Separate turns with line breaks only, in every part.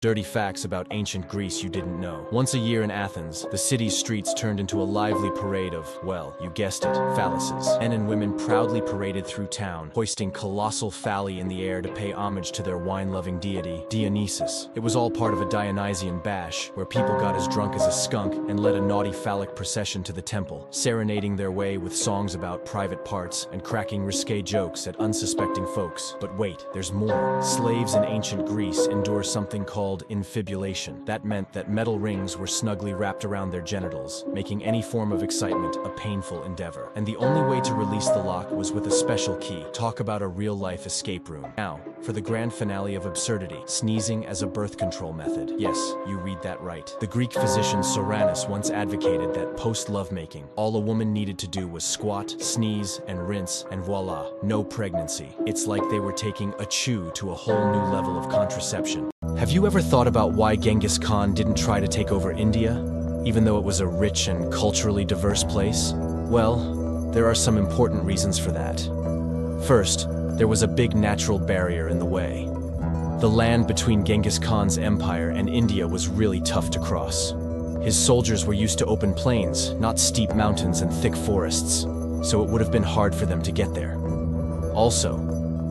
Dirty facts about ancient Greece you didn't know. Once a year in Athens, the city's streets turned into a lively parade of, well, you guessed it, phalluses. Men and women proudly paraded through town, hoisting colossal phalli in the air to pay homage to their wine-loving deity, Dionysus. It was all part of a Dionysian bash, where people got as drunk as a skunk and led a naughty phallic procession to the temple, serenading their way with songs about private parts and cracking risque jokes at unsuspecting folks. But wait, there's more. Slaves in ancient Greece endure something called called infibulation. That meant that metal rings were snugly wrapped around their genitals, making any form of excitement a painful endeavor. And the only way to release the lock was with a special key. Talk about a real-life escape room. Now, for the grand finale of absurdity, sneezing as a birth control method. Yes, you read that right. The Greek physician Soranus once advocated that post-lovemaking, all a woman needed to do was squat, sneeze, and rinse, and voila, no pregnancy. It's like they were taking a chew to a whole new level of contraception. Have you ever thought about why Genghis Khan didn't try to take over India, even though it was a rich and culturally diverse place? Well, there are some important reasons for that. First, there was a big natural barrier in the way. The land between Genghis Khan's empire and India was really tough to cross. His soldiers were used to open plains, not steep mountains and thick forests, so it would have been hard for them to get there. Also,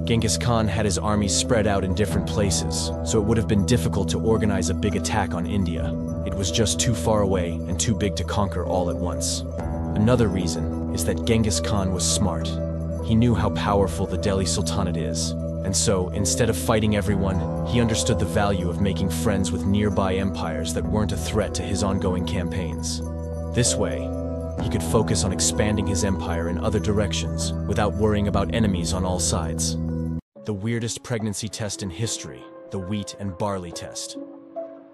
Genghis Khan had his armies spread out in different places, so it would have been difficult to organize a big attack on India. It was just too far away and too big to conquer all at once. Another reason is that Genghis Khan was smart. He knew how powerful the Delhi Sultanate is, and so, instead of fighting everyone, he understood the value of making friends with nearby empires that weren't a threat to his ongoing campaigns. This way, he could focus on expanding his empire in other directions without worrying about enemies on all sides the weirdest pregnancy test in history, the wheat and barley test.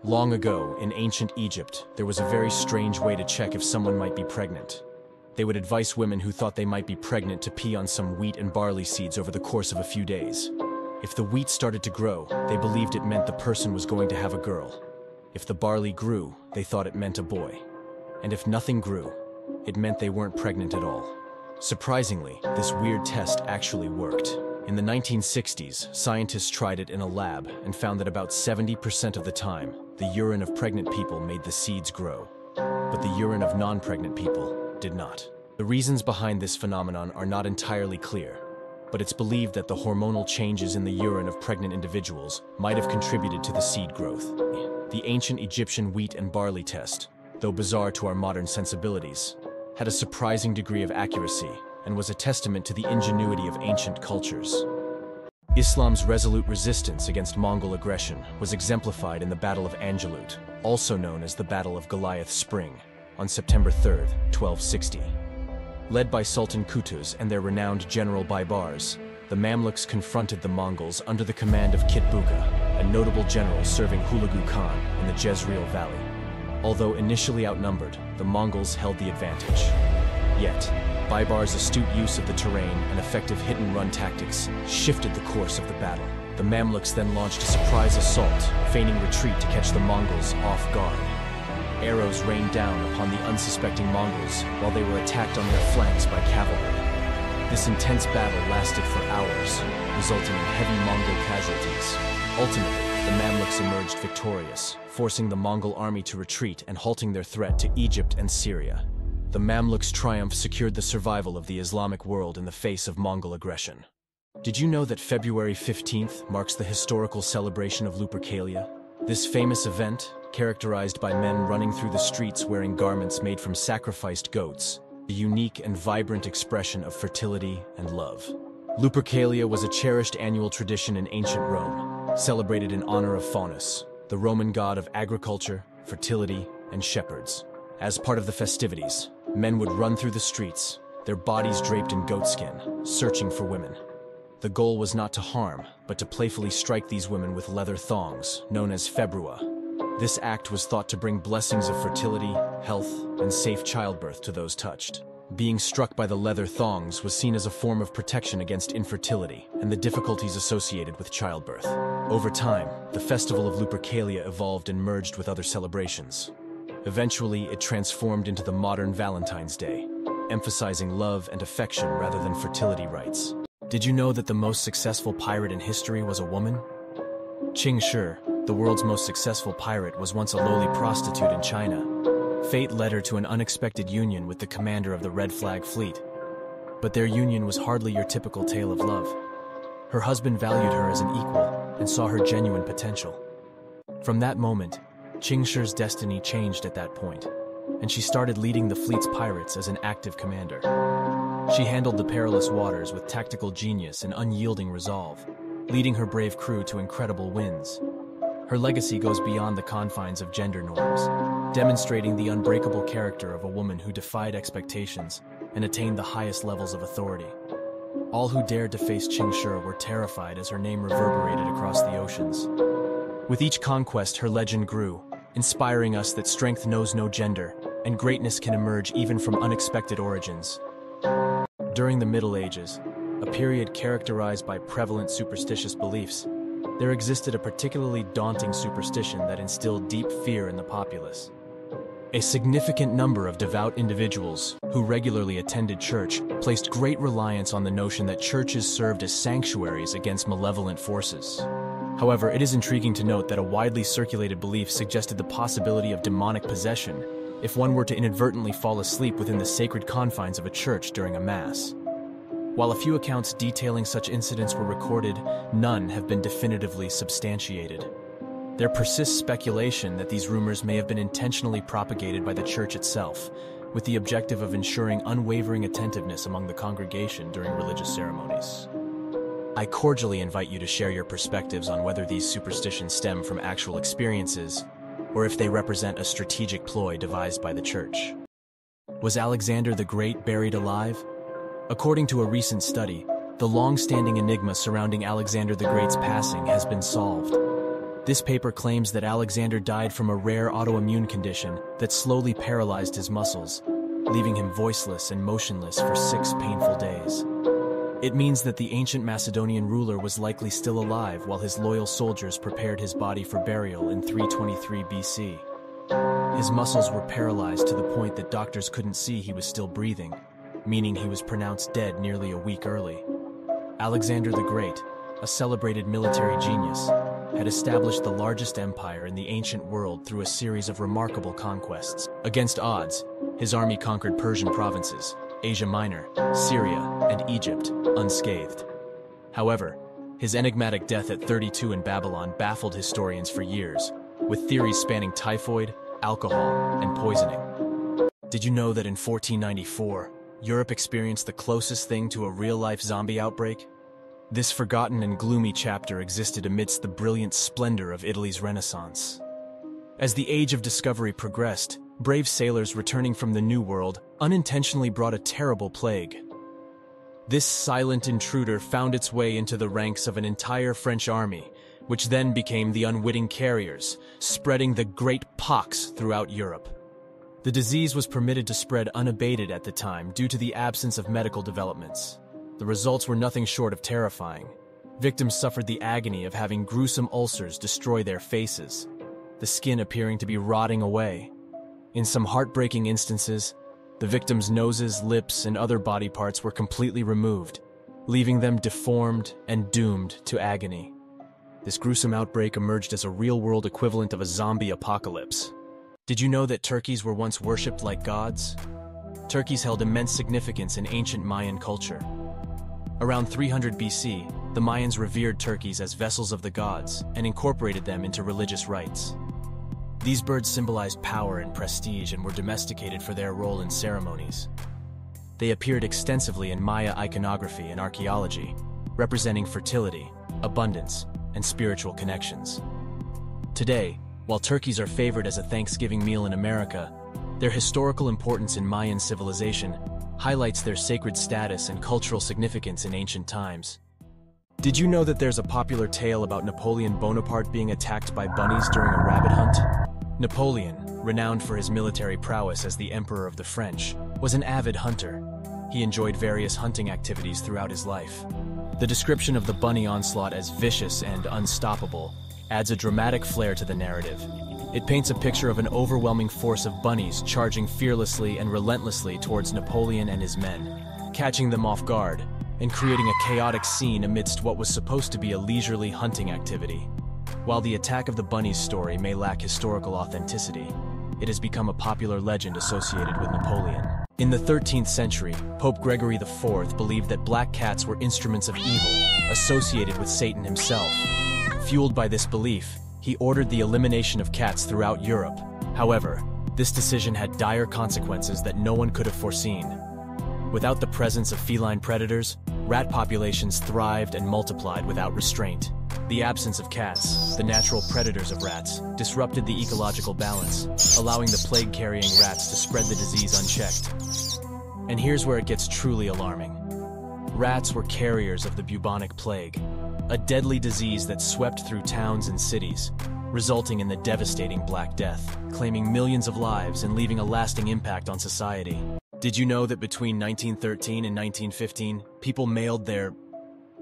Long ago, in ancient Egypt, there was a very strange way to check if someone might be pregnant. They would advise women who thought they might be pregnant to pee on some wheat and barley seeds over the course of a few days. If the wheat started to grow, they believed it meant the person was going to have a girl. If the barley grew, they thought it meant a boy. And if nothing grew, it meant they weren't pregnant at all. Surprisingly, this weird test actually worked. In the 1960s, scientists tried it in a lab and found that about 70% of the time, the urine of pregnant people made the seeds grow. But the urine of non-pregnant people did not. The reasons behind this phenomenon are not entirely clear, but it's believed that the hormonal changes in the urine of pregnant individuals might have contributed to the seed growth. The ancient Egyptian wheat and barley test, though bizarre to our modern sensibilities, had a surprising degree of accuracy and was a testament to the ingenuity of ancient cultures. Islam's resolute resistance against Mongol aggression was exemplified in the Battle of Ain Jalut, also known as the Battle of Goliath Spring, on September 3, 1260. Led by Sultan Qutuz and their renowned general Baibars, the Mamluks confronted the Mongols under the command of Kitbuga, a notable general serving Hulagu Khan in the Jezreel Valley. Although initially outnumbered, the Mongols held the advantage. Yet, Baibar's astute use of the terrain and effective hit-and-run tactics shifted the course of the battle. The Mamluks then launched a surprise assault, feigning retreat to catch the Mongols off guard. Arrows rained down upon the unsuspecting Mongols while they were attacked on their flanks by cavalry. This intense battle lasted for hours, resulting in heavy Mongol casualties. Ultimately, the Mamluks emerged victorious, forcing the Mongol army to retreat and halting their threat to Egypt and Syria the Mamluks' triumph secured the survival of the Islamic world in the face of Mongol aggression. Did you know that February 15th marks the historical celebration of Lupercalia? This famous event, characterized by men running through the streets wearing garments made from sacrificed goats, a unique and vibrant expression of fertility and love. Lupercalia was a cherished annual tradition in ancient Rome, celebrated in honor of Faunus, the Roman god of agriculture, fertility, and shepherds. As part of the festivities, Men would run through the streets, their bodies draped in goatskin, searching for women. The goal was not to harm, but to playfully strike these women with leather thongs, known as februa. This act was thought to bring blessings of fertility, health, and safe childbirth to those touched. Being struck by the leather thongs was seen as a form of protection against infertility and the difficulties associated with childbirth. Over time, the festival of Lupercalia evolved and merged with other celebrations. Eventually, it transformed into the modern Valentine's Day, emphasizing love and affection rather than fertility rites. Did you know that the most successful pirate in history was a woman? Ching Shi, the world's most successful pirate, was once a lowly prostitute in China. Fate led her to an unexpected union with the commander of the Red Flag Fleet. But their union was hardly your typical tale of love. Her husband valued her as an equal and saw her genuine potential. From that moment, Ching Shi's destiny changed at that point, and she started leading the fleet's pirates as an active commander. She handled the perilous waters with tactical genius and unyielding resolve, leading her brave crew to incredible wins. Her legacy goes beyond the confines of gender norms, demonstrating the unbreakable character of a woman who defied expectations and attained the highest levels of authority. All who dared to face Ching Shi were terrified as her name reverberated across the oceans. With each conquest, her legend grew, inspiring us that strength knows no gender, and greatness can emerge even from unexpected origins. During the Middle Ages, a period characterized by prevalent superstitious beliefs, there existed a particularly daunting superstition that instilled deep fear in the populace. A significant number of devout individuals who regularly attended church placed great reliance on the notion that churches served as sanctuaries against malevolent forces. However, it is intriguing to note that a widely circulated belief suggested the possibility of demonic possession if one were to inadvertently fall asleep within the sacred confines of a church during a mass. While a few accounts detailing such incidents were recorded, none have been definitively substantiated. There persists speculation that these rumors may have been intentionally propagated by the church itself, with the objective of ensuring unwavering attentiveness among the congregation during religious ceremonies. I cordially invite you to share your perspectives on whether these superstitions stem from actual experiences or if they represent a strategic ploy devised by the church. Was Alexander the Great buried alive? According to a recent study, the long-standing enigma surrounding Alexander the Great's passing has been solved. This paper claims that Alexander died from a rare autoimmune condition that slowly paralyzed his muscles, leaving him voiceless and motionless for six painful days. It means that the ancient Macedonian ruler was likely still alive while his loyal soldiers prepared his body for burial in 323 BC. His muscles were paralyzed to the point that doctors couldn't see he was still breathing, meaning he was pronounced dead nearly a week early. Alexander the Great, a celebrated military genius, had established the largest empire in the ancient world through a series of remarkable conquests. Against odds, his army conquered Persian provinces, Asia Minor, Syria, and Egypt unscathed. However, his enigmatic death at 32 in Babylon baffled historians for years, with theories spanning typhoid, alcohol, and poisoning. Did you know that in 1494, Europe experienced the closest thing to a real-life zombie outbreak? This forgotten and gloomy chapter existed amidst the brilliant splendor of Italy's Renaissance. As the age of discovery progressed, brave sailors returning from the New World unintentionally brought a terrible plague. This silent intruder found its way into the ranks of an entire French army, which then became the unwitting carriers, spreading the great pox throughout Europe. The disease was permitted to spread unabated at the time due to the absence of medical developments. The results were nothing short of terrifying. Victims suffered the agony of having gruesome ulcers destroy their faces, the skin appearing to be rotting away. In some heartbreaking instances, the victims' noses, lips, and other body parts were completely removed, leaving them deformed and doomed to agony. This gruesome outbreak emerged as a real-world equivalent of a zombie apocalypse. Did you know that turkeys were once worshipped like gods? Turkeys held immense significance in ancient Mayan culture. Around 300 BC, the Mayans revered turkeys as vessels of the gods and incorporated them into religious rites. These birds symbolized power and prestige and were domesticated for their role in ceremonies. They appeared extensively in Maya iconography and archaeology, representing fertility, abundance, and spiritual connections. Today, while turkeys are favored as a Thanksgiving meal in America, their historical importance in Mayan civilization highlights their sacred status and cultural significance in ancient times. Did you know that there's a popular tale about Napoleon Bonaparte being attacked by bunnies during a rabbit hunt? Napoleon, renowned for his military prowess as the Emperor of the French, was an avid hunter. He enjoyed various hunting activities throughout his life. The description of the bunny onslaught as vicious and unstoppable adds a dramatic flair to the narrative, it paints a picture of an overwhelming force of bunnies charging fearlessly and relentlessly towards Napoleon and his men, catching them off guard and creating a chaotic scene amidst what was supposed to be a leisurely hunting activity. While the attack of the bunnies story may lack historical authenticity, it has become a popular legend associated with Napoleon. In the 13th century, Pope Gregory IV believed that black cats were instruments of evil, associated with Satan himself. Fueled by this belief, he ordered the elimination of cats throughout Europe. However, this decision had dire consequences that no one could have foreseen. Without the presence of feline predators, rat populations thrived and multiplied without restraint. The absence of cats, the natural predators of rats, disrupted the ecological balance, allowing the plague-carrying rats to spread the disease unchecked. And here's where it gets truly alarming. Rats were carriers of the bubonic plague, a deadly disease that swept through towns and cities, resulting in the devastating Black Death, claiming millions of lives and leaving a lasting impact on society. Did you know that between 1913 and 1915, people mailed their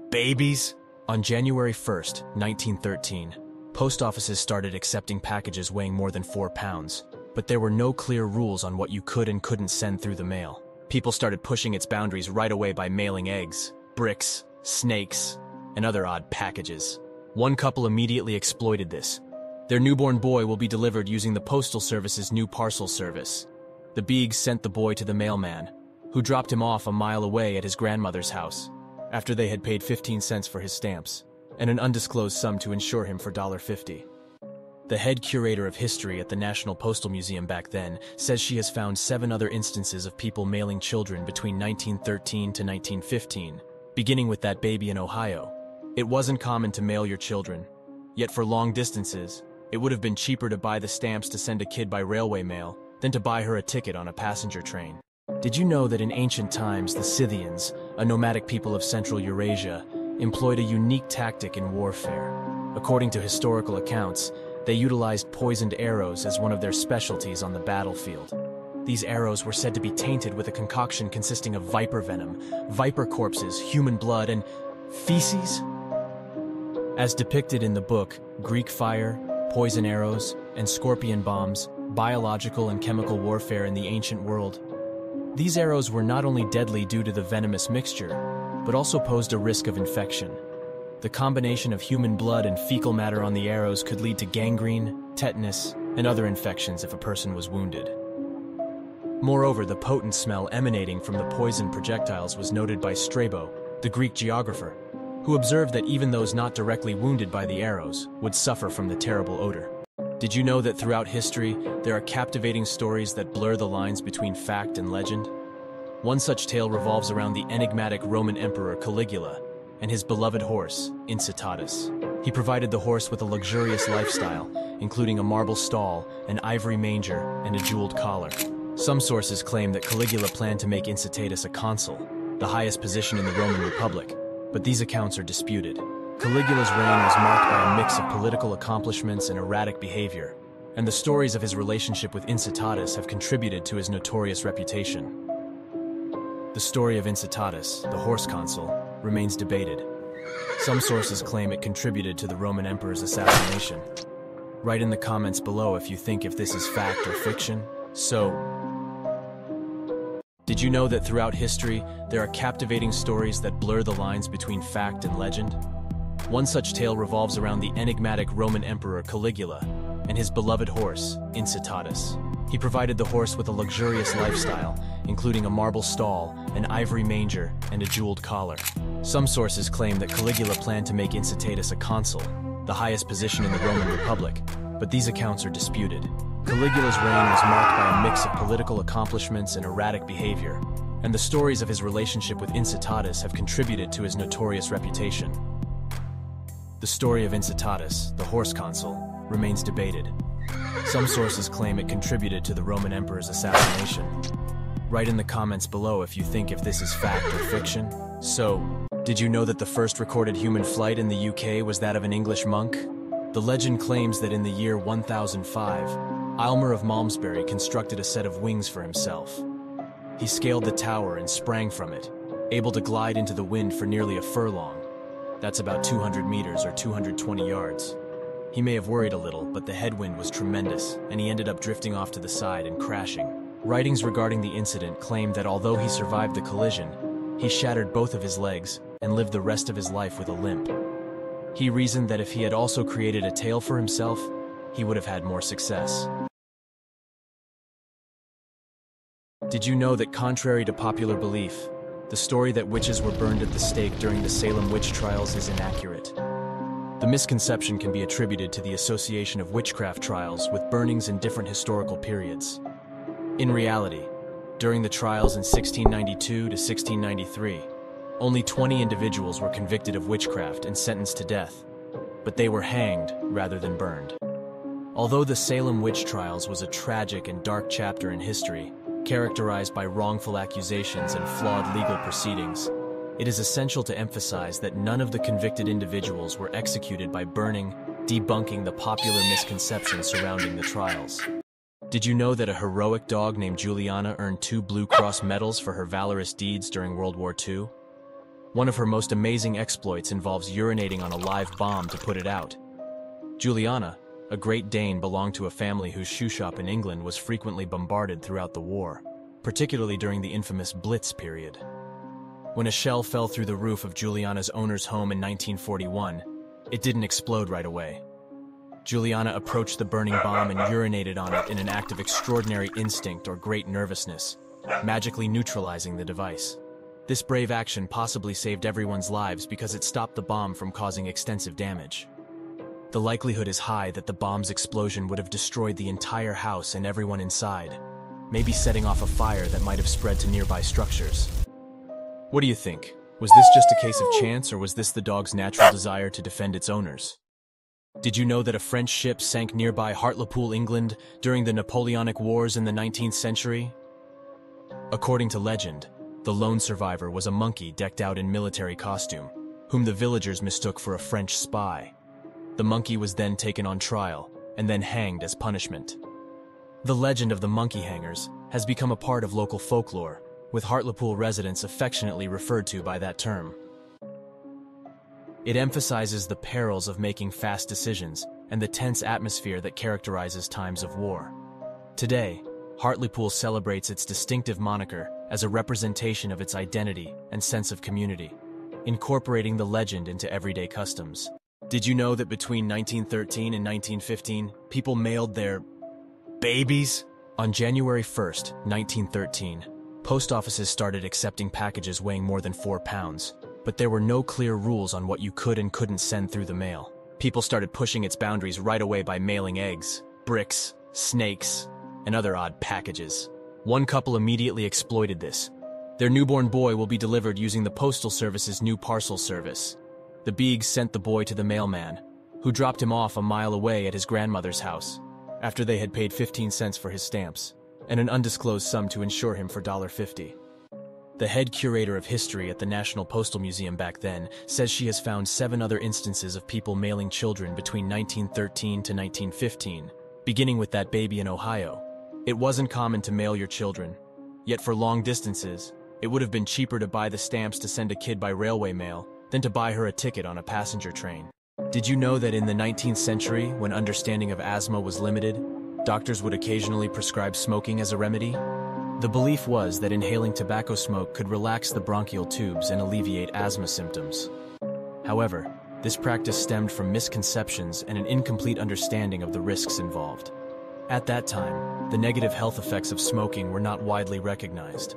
babies? On January 1st, 1913, post offices started accepting packages weighing more than four pounds, but there were no clear rules on what you could and couldn't send through the mail. People started pushing its boundaries right away by mailing eggs, bricks, snakes, and other odd packages. One couple immediately exploited this. Their newborn boy will be delivered using the Postal Service's new parcel service. The Beagles sent the boy to the mailman, who dropped him off a mile away at his grandmother's house, after they had paid 15 cents for his stamps, and an undisclosed sum to insure him for $1.50. The head curator of history at the National Postal Museum back then says she has found seven other instances of people mailing children between 1913 to 1915, beginning with that baby in Ohio. It wasn't common to mail your children, yet for long distances, it would have been cheaper to buy the stamps to send a kid by railway mail than to buy her a ticket on a passenger train. Did you know that in ancient times the Scythians, a nomadic people of Central Eurasia, employed a unique tactic in warfare? According to historical accounts, they utilized poisoned arrows as one of their specialties on the battlefield. These arrows were said to be tainted with a concoction consisting of viper venom, viper corpses, human blood, and feces? As depicted in the book Greek Fire, Poison Arrows, and Scorpion Bombs Biological and Chemical Warfare in the Ancient World, these arrows were not only deadly due to the venomous mixture, but also posed a risk of infection. The combination of human blood and fecal matter on the arrows could lead to gangrene, tetanus, and other infections if a person was wounded. Moreover, the potent smell emanating from the poison projectiles was noted by Strabo, the Greek geographer, who observed that even those not directly wounded by the arrows would suffer from the terrible odor. Did you know that throughout history, there are captivating stories that blur the lines between fact and legend? One such tale revolves around the enigmatic Roman emperor Caligula and his beloved horse, Incitatus. He provided the horse with a luxurious lifestyle, including a marble stall, an ivory manger, and a jeweled collar. Some sources claim that Caligula planned to make Incitatus a consul, the highest position in the Roman Republic, but these accounts are disputed. Caligula's reign was marked by a mix of political accomplishments and erratic behavior, and the stories of his relationship with Incitatus have contributed to his notorious reputation. The story of Incitatus, the horse consul, remains debated. Some sources claim it contributed to the Roman emperor's assassination. Write in the comments below if you think if this is fact or fiction. So, did you know that throughout history, there are captivating stories that blur the lines between fact and legend? One such tale revolves around the enigmatic Roman emperor Caligula and his beloved horse, Incitatus. He provided the horse with a luxurious lifestyle, including a marble stall, an ivory manger, and a jeweled collar. Some sources claim that Caligula planned to make Incitatus a consul, the highest position in the Roman Republic, but these accounts are disputed. Caligula's reign was marked by a mix of political accomplishments and erratic behavior, and the stories of his relationship with Incitatus have contributed to his notorious reputation. The story of Incitatus, the horse consul, remains debated. Some sources claim it contributed to the Roman emperor's assassination. Write in the comments below if you think if this is fact or fiction. So, did you know that the first recorded human flight in the UK was that of an English monk? The legend claims that in the year 1005, Aylmer of Malmesbury constructed a set of wings for himself. He scaled the tower and sprang from it, able to glide into the wind for nearly a furlong. That's about 200 meters or 220 yards. He may have worried a little, but the headwind was tremendous, and he ended up drifting off to the side and crashing. Writings regarding the incident claim that although he survived the collision, he shattered both of his legs and lived the rest of his life with a limp. He reasoned that if he had also created a tail for himself, he would have had more success. Did you know that contrary to popular belief, the story that witches were burned at the stake during the Salem witch trials is inaccurate? The misconception can be attributed to the association of witchcraft trials with burnings in different historical periods. In reality, during the trials in 1692 to 1693, only 20 individuals were convicted of witchcraft and sentenced to death, but they were hanged rather than burned. Although the Salem witch trials was a tragic and dark chapter in history, characterized by wrongful accusations and flawed legal proceedings, it is essential to emphasize that none of the convicted individuals were executed by burning, debunking the popular misconceptions surrounding the trials. Did you know that a heroic dog named Juliana earned two Blue Cross medals for her valorous deeds during World War II? One of her most amazing exploits involves urinating on a live bomb to put it out. Juliana, a Great Dane belonged to a family whose shoe shop in England was frequently bombarded throughout the war, particularly during the infamous Blitz period. When a shell fell through the roof of Juliana's owner's home in 1941, it didn't explode right away. Juliana approached the burning bomb and urinated on it in an act of extraordinary instinct or great nervousness, magically neutralizing the device. This brave action possibly saved everyone's lives because it stopped the bomb from causing extensive damage. The likelihood is high that the bomb's explosion would have destroyed the entire house and everyone inside, maybe setting off a fire that might have spread to nearby structures. What do you think? Was this just a case of chance, or was this the dog's natural desire to defend its owners? Did you know that a French ship sank nearby Hartlepool, England, during the Napoleonic Wars in the 19th century? According to legend, the lone survivor was a monkey decked out in military costume, whom the villagers mistook for a French spy. The monkey was then taken on trial, and then hanged as punishment. The legend of the monkey hangers has become a part of local folklore, with Hartlepool residents affectionately referred to by that term. It emphasizes the perils of making fast decisions and the tense atmosphere that characterizes times of war. Today, Hartlepool celebrates its distinctive moniker as a representation of its identity and sense of community, incorporating the legend into everyday customs. Did you know that between 1913 and 1915, people mailed their babies? On January 1st, 1913, Post offices started accepting packages weighing more than four pounds, but there were no clear rules on what you could and couldn't send through the mail. People started pushing its boundaries right away by mailing eggs, bricks, snakes, and other odd packages. One couple immediately exploited this. Their newborn boy will be delivered using the Postal Service's new parcel service. The Beagles sent the boy to the mailman, who dropped him off a mile away at his grandmother's house, after they had paid 15 cents for his stamps and an undisclosed sum to insure him for $50. The head curator of history at the National Postal Museum back then says she has found seven other instances of people mailing children between 1913 to 1915, beginning with that baby in Ohio. It wasn't common to mail your children, yet for long distances, it would have been cheaper to buy the stamps to send a kid by railway mail than to buy her a ticket on a passenger train. Did you know that in the 19th century, when understanding of asthma was limited, Doctors would occasionally prescribe smoking as a remedy. The belief was that inhaling tobacco smoke could relax the bronchial tubes and alleviate asthma symptoms. However, this practice stemmed from misconceptions and an incomplete understanding of the risks involved. At that time, the negative health effects of smoking were not widely recognized.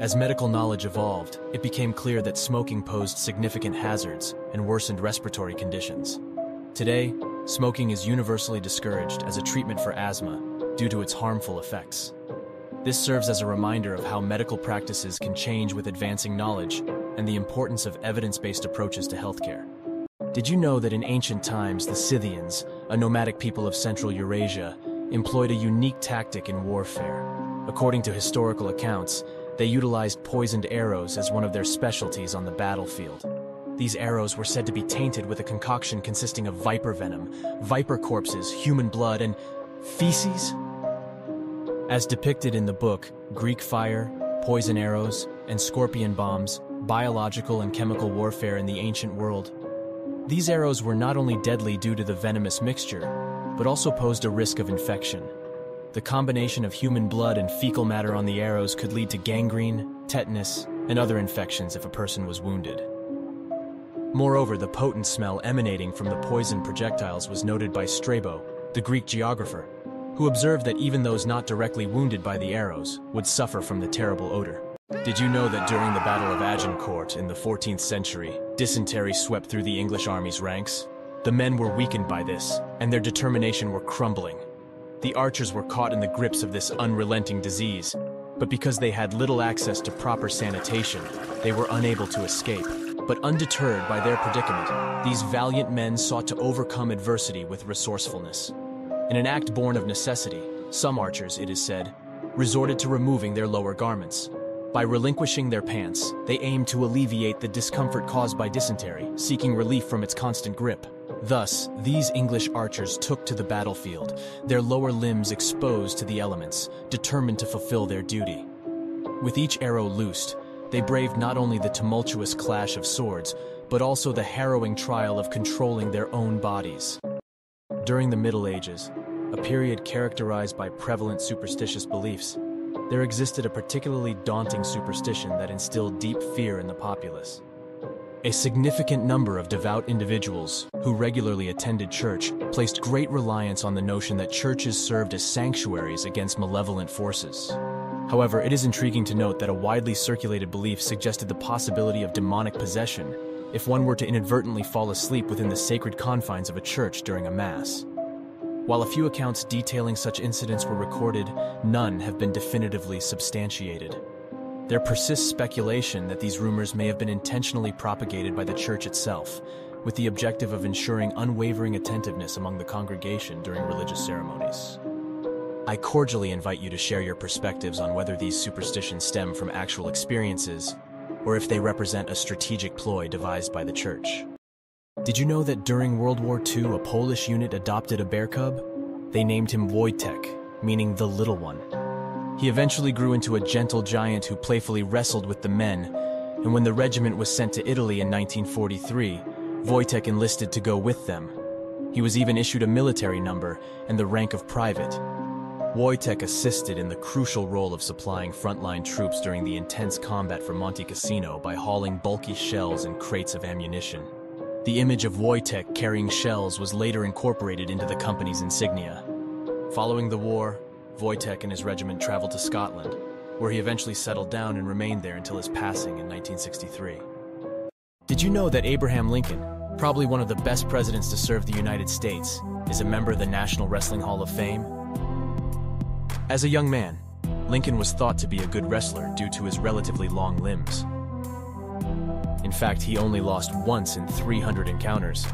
As medical knowledge evolved, it became clear that smoking posed significant hazards and worsened respiratory conditions. Today, Smoking is universally discouraged as a treatment for asthma due to its harmful effects. This serves as a reminder of how medical practices can change with advancing knowledge and the importance of evidence-based approaches to healthcare. Did you know that in ancient times the Scythians, a nomadic people of Central Eurasia, employed a unique tactic in warfare? According to historical accounts, they utilized poisoned arrows as one of their specialties on the battlefield. These arrows were said to be tainted with a concoction consisting of viper venom, viper corpses, human blood, and feces? As depicted in the book Greek Fire, Poison Arrows, and Scorpion Bombs Biological and Chemical Warfare in the Ancient World, these arrows were not only deadly due to the venomous mixture, but also posed a risk of infection. The combination of human blood and fecal matter on the arrows could lead to gangrene, tetanus, and other infections if a person was wounded. Moreover, the potent smell emanating from the poison projectiles was noted by Strabo, the Greek geographer, who observed that even those not directly wounded by the arrows would suffer from the terrible odor. Did you know that during the Battle of Agincourt in the 14th century, dysentery swept through the English army's ranks? The men were weakened by this, and their determination were crumbling. The archers were caught in the grips of this unrelenting disease, but because they had little access to proper sanitation, they were unable to escape. But undeterred by their predicament, these valiant men sought to overcome adversity with resourcefulness. In an act born of necessity, some archers, it is said, resorted to removing their lower garments. By relinquishing their pants, they aimed to alleviate the discomfort caused by dysentery, seeking relief from its constant grip. Thus, these English archers took to the battlefield, their lower limbs exposed to the elements, determined to fulfill their duty. With each arrow loosed, they braved not only the tumultuous clash of swords, but also the harrowing trial of controlling their own bodies. During the Middle Ages, a period characterized by prevalent superstitious beliefs, there existed a particularly daunting superstition that instilled deep fear in the populace. A significant number of devout individuals who regularly attended church placed great reliance on the notion that churches served as sanctuaries against malevolent forces. However, it is intriguing to note that a widely circulated belief suggested the possibility of demonic possession if one were to inadvertently fall asleep within the sacred confines of a church during a mass. While a few accounts detailing such incidents were recorded, none have been definitively substantiated. There persists speculation that these rumors may have been intentionally propagated by the church itself, with the objective of ensuring unwavering attentiveness among the congregation during religious ceremonies. I cordially invite you to share your perspectives on whether these superstitions stem from actual experiences or if they represent a strategic ploy devised by the church. Did you know that during World War II a Polish unit adopted a bear cub? They named him Wojtek, meaning the little one. He eventually grew into a gentle giant who playfully wrestled with the men, and when the regiment was sent to Italy in 1943, Wojtek enlisted to go with them. He was even issued a military number and the rank of private. Wojtek assisted in the crucial role of supplying frontline troops during the intense combat for Monte Cassino by hauling bulky shells and crates of ammunition. The image of Wojtek carrying shells was later incorporated into the company's insignia. Following the war, Wojtek and his regiment traveled to Scotland, where he eventually settled down and remained there until his passing in 1963. Did you know that Abraham Lincoln, probably one of the best presidents to serve the United States, is a member of the National Wrestling Hall of Fame? As a young man, Lincoln was thought to be a good wrestler due to his relatively long limbs. In fact, he only lost once in 300 encounters.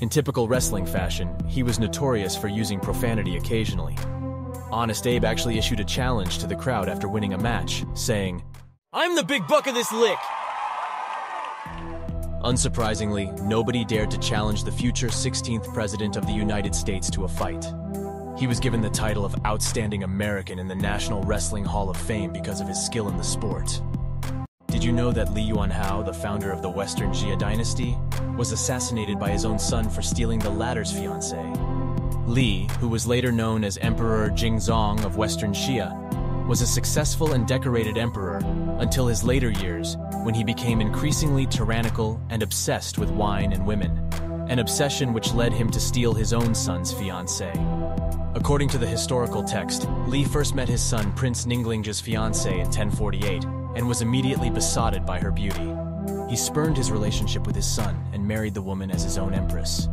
In typical wrestling fashion, he was notorious for using profanity occasionally, Honest Abe actually issued a challenge to the crowd after winning a match, saying, I'm the big buck of this lick! Unsurprisingly, nobody dared to challenge the future 16th President of the United States to a fight. He was given the title of Outstanding American in the National Wrestling Hall of Fame because of his skill in the sport. Did you know that Li Yuanhao, the founder of the Western Xia dynasty, was assassinated by his own son for stealing the latter's fiancée? Li, who was later known as Emperor Jingzong of Western Xia, was a successful and decorated emperor until his later years, when he became increasingly tyrannical and obsessed with wine and women, an obsession which led him to steal his own son's fiancée. According to the historical text, Li first met his son Prince Ningling's fiancée in 1048 and was immediately besotted by her beauty. He spurned his relationship with his son and married the woman as his own empress.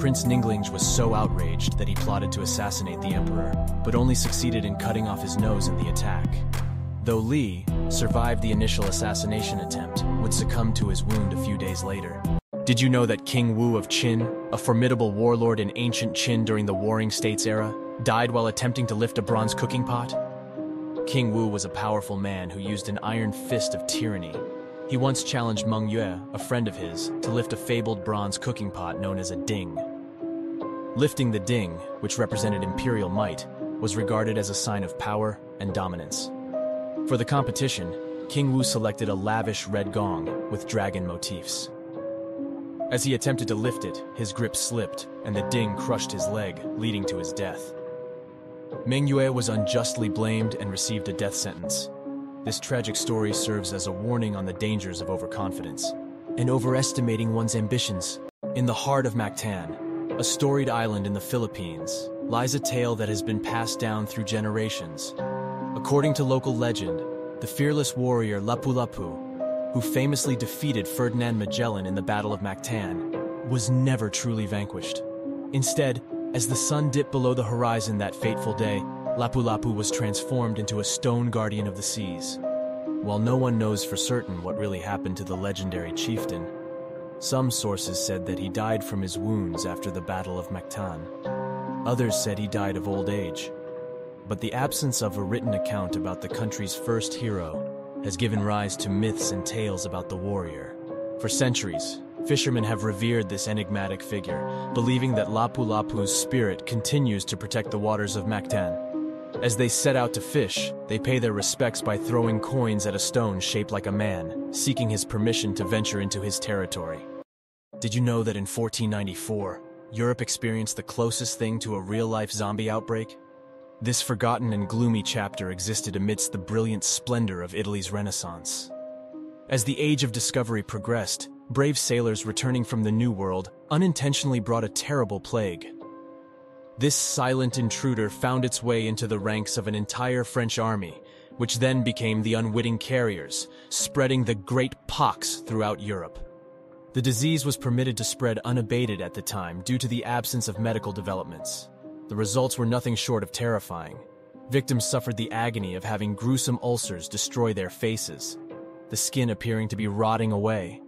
Prince Ningling was so outraged that he plotted to assassinate the emperor, but only succeeded in cutting off his nose in the attack. Though Li survived the initial assassination attempt, would succumb to his wound a few days later. Did you know that King Wu of Qin, a formidable warlord in ancient Qin during the Warring States era, died while attempting to lift a bronze cooking pot? King Wu was a powerful man who used an iron fist of tyranny he once challenged Meng Yue, a friend of his, to lift a fabled bronze cooking pot known as a ding. Lifting the ding, which represented imperial might, was regarded as a sign of power and dominance. For the competition, King Wu selected a lavish red gong with dragon motifs. As he attempted to lift it, his grip slipped, and the ding crushed his leg, leading to his death. Meng Yue was unjustly blamed and received a death sentence. This tragic story serves as a warning on the dangers of overconfidence. and overestimating one's ambitions. In the heart of Mactan, a storied island in the Philippines, lies a tale that has been passed down through generations. According to local legend, the fearless warrior Lapu-Lapu, who famously defeated Ferdinand Magellan in the Battle of Mactan, was never truly vanquished. Instead, as the sun dipped below the horizon that fateful day, Lapu-Lapu was transformed into a stone guardian of the seas. While no one knows for certain what really happened to the legendary chieftain, some sources said that he died from his wounds after the Battle of Mactan. Others said he died of old age. But the absence of a written account about the country's first hero has given rise to myths and tales about the warrior. For centuries, fishermen have revered this enigmatic figure, believing that Lapu-Lapu's spirit continues to protect the waters of Mactan. As they set out to fish, they pay their respects by throwing coins at a stone shaped like a man, seeking his permission to venture into his territory. Did you know that in 1494, Europe experienced the closest thing to a real-life zombie outbreak? This forgotten and gloomy chapter existed amidst the brilliant splendor of Italy's Renaissance. As the age of discovery progressed, brave sailors returning from the New World unintentionally brought a terrible plague, this silent intruder found its way into the ranks of an entire French army, which then became the unwitting carriers, spreading the Great Pox throughout Europe. The disease was permitted to spread unabated at the time due to the absence of medical developments. The results were nothing short of terrifying. Victims suffered the agony of having gruesome ulcers destroy their faces, the skin appearing to be rotting away.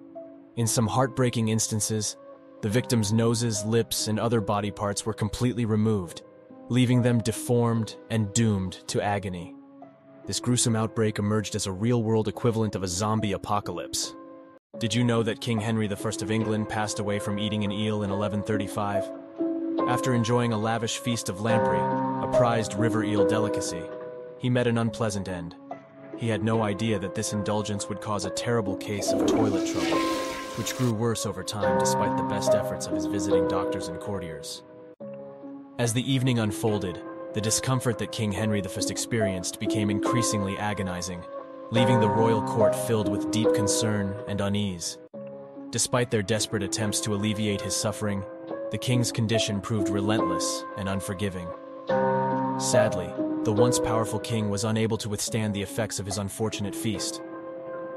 In some heartbreaking instances, the victims' noses, lips, and other body parts were completely removed, leaving them deformed and doomed to agony. This gruesome outbreak emerged as a real-world equivalent of a zombie apocalypse. Did you know that King Henry I of England passed away from eating an eel in 1135? After enjoying a lavish feast of lamprey, a prized river eel delicacy, he met an unpleasant end. He had no idea that this indulgence would cause a terrible case of toilet trouble which grew worse over time despite the best efforts of his visiting doctors and courtiers. As the evening unfolded, the discomfort that King Henry I experienced became increasingly agonizing, leaving the royal court filled with deep concern and unease. Despite their desperate attempts to alleviate his suffering, the king's condition proved relentless and unforgiving. Sadly, the once powerful king was unable to withstand the effects of his unfortunate feast.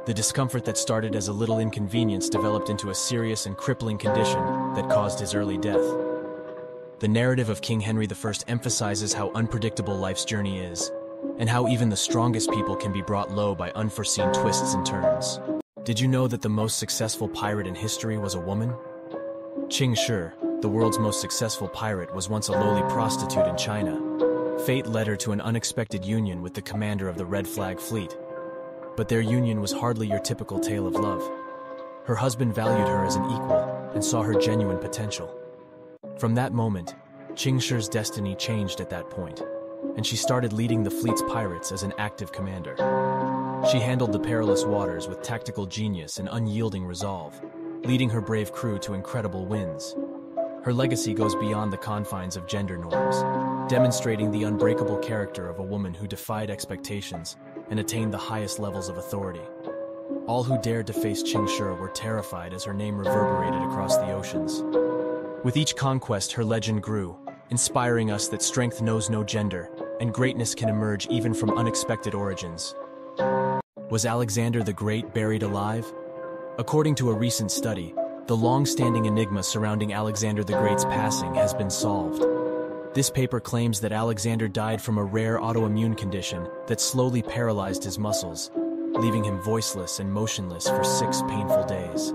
The discomfort that started as a little inconvenience developed into a serious and crippling condition that caused his early death. The narrative of King Henry I emphasizes how unpredictable life's journey is, and how even the strongest people can be brought low by unforeseen twists and turns. Did you know that the most successful pirate in history was a woman? Ching Shi, the world's most successful pirate, was once a lowly prostitute in China. Fate led her to an unexpected union with the commander of the Red Flag Fleet, but their union was hardly your typical tale of love. Her husband valued her as an equal and saw her genuine potential. From that moment, Ching Shi's destiny changed at that point, and she started leading the fleet's pirates as an active commander. She handled the perilous waters with tactical genius and unyielding resolve, leading her brave crew to incredible wins. Her legacy goes beyond the confines of gender norms, demonstrating the unbreakable character of a woman who defied expectations and attained the highest levels of authority. All who dared to face Ching Shi were terrified as her name reverberated across the oceans. With each conquest, her legend grew, inspiring us that strength knows no gender, and greatness can emerge even from unexpected origins. Was Alexander the Great buried alive? According to a recent study, the long-standing enigma surrounding Alexander the Great's passing has been solved. This paper claims that Alexander died from a rare autoimmune condition that slowly paralyzed his muscles, leaving him voiceless and motionless for six painful days.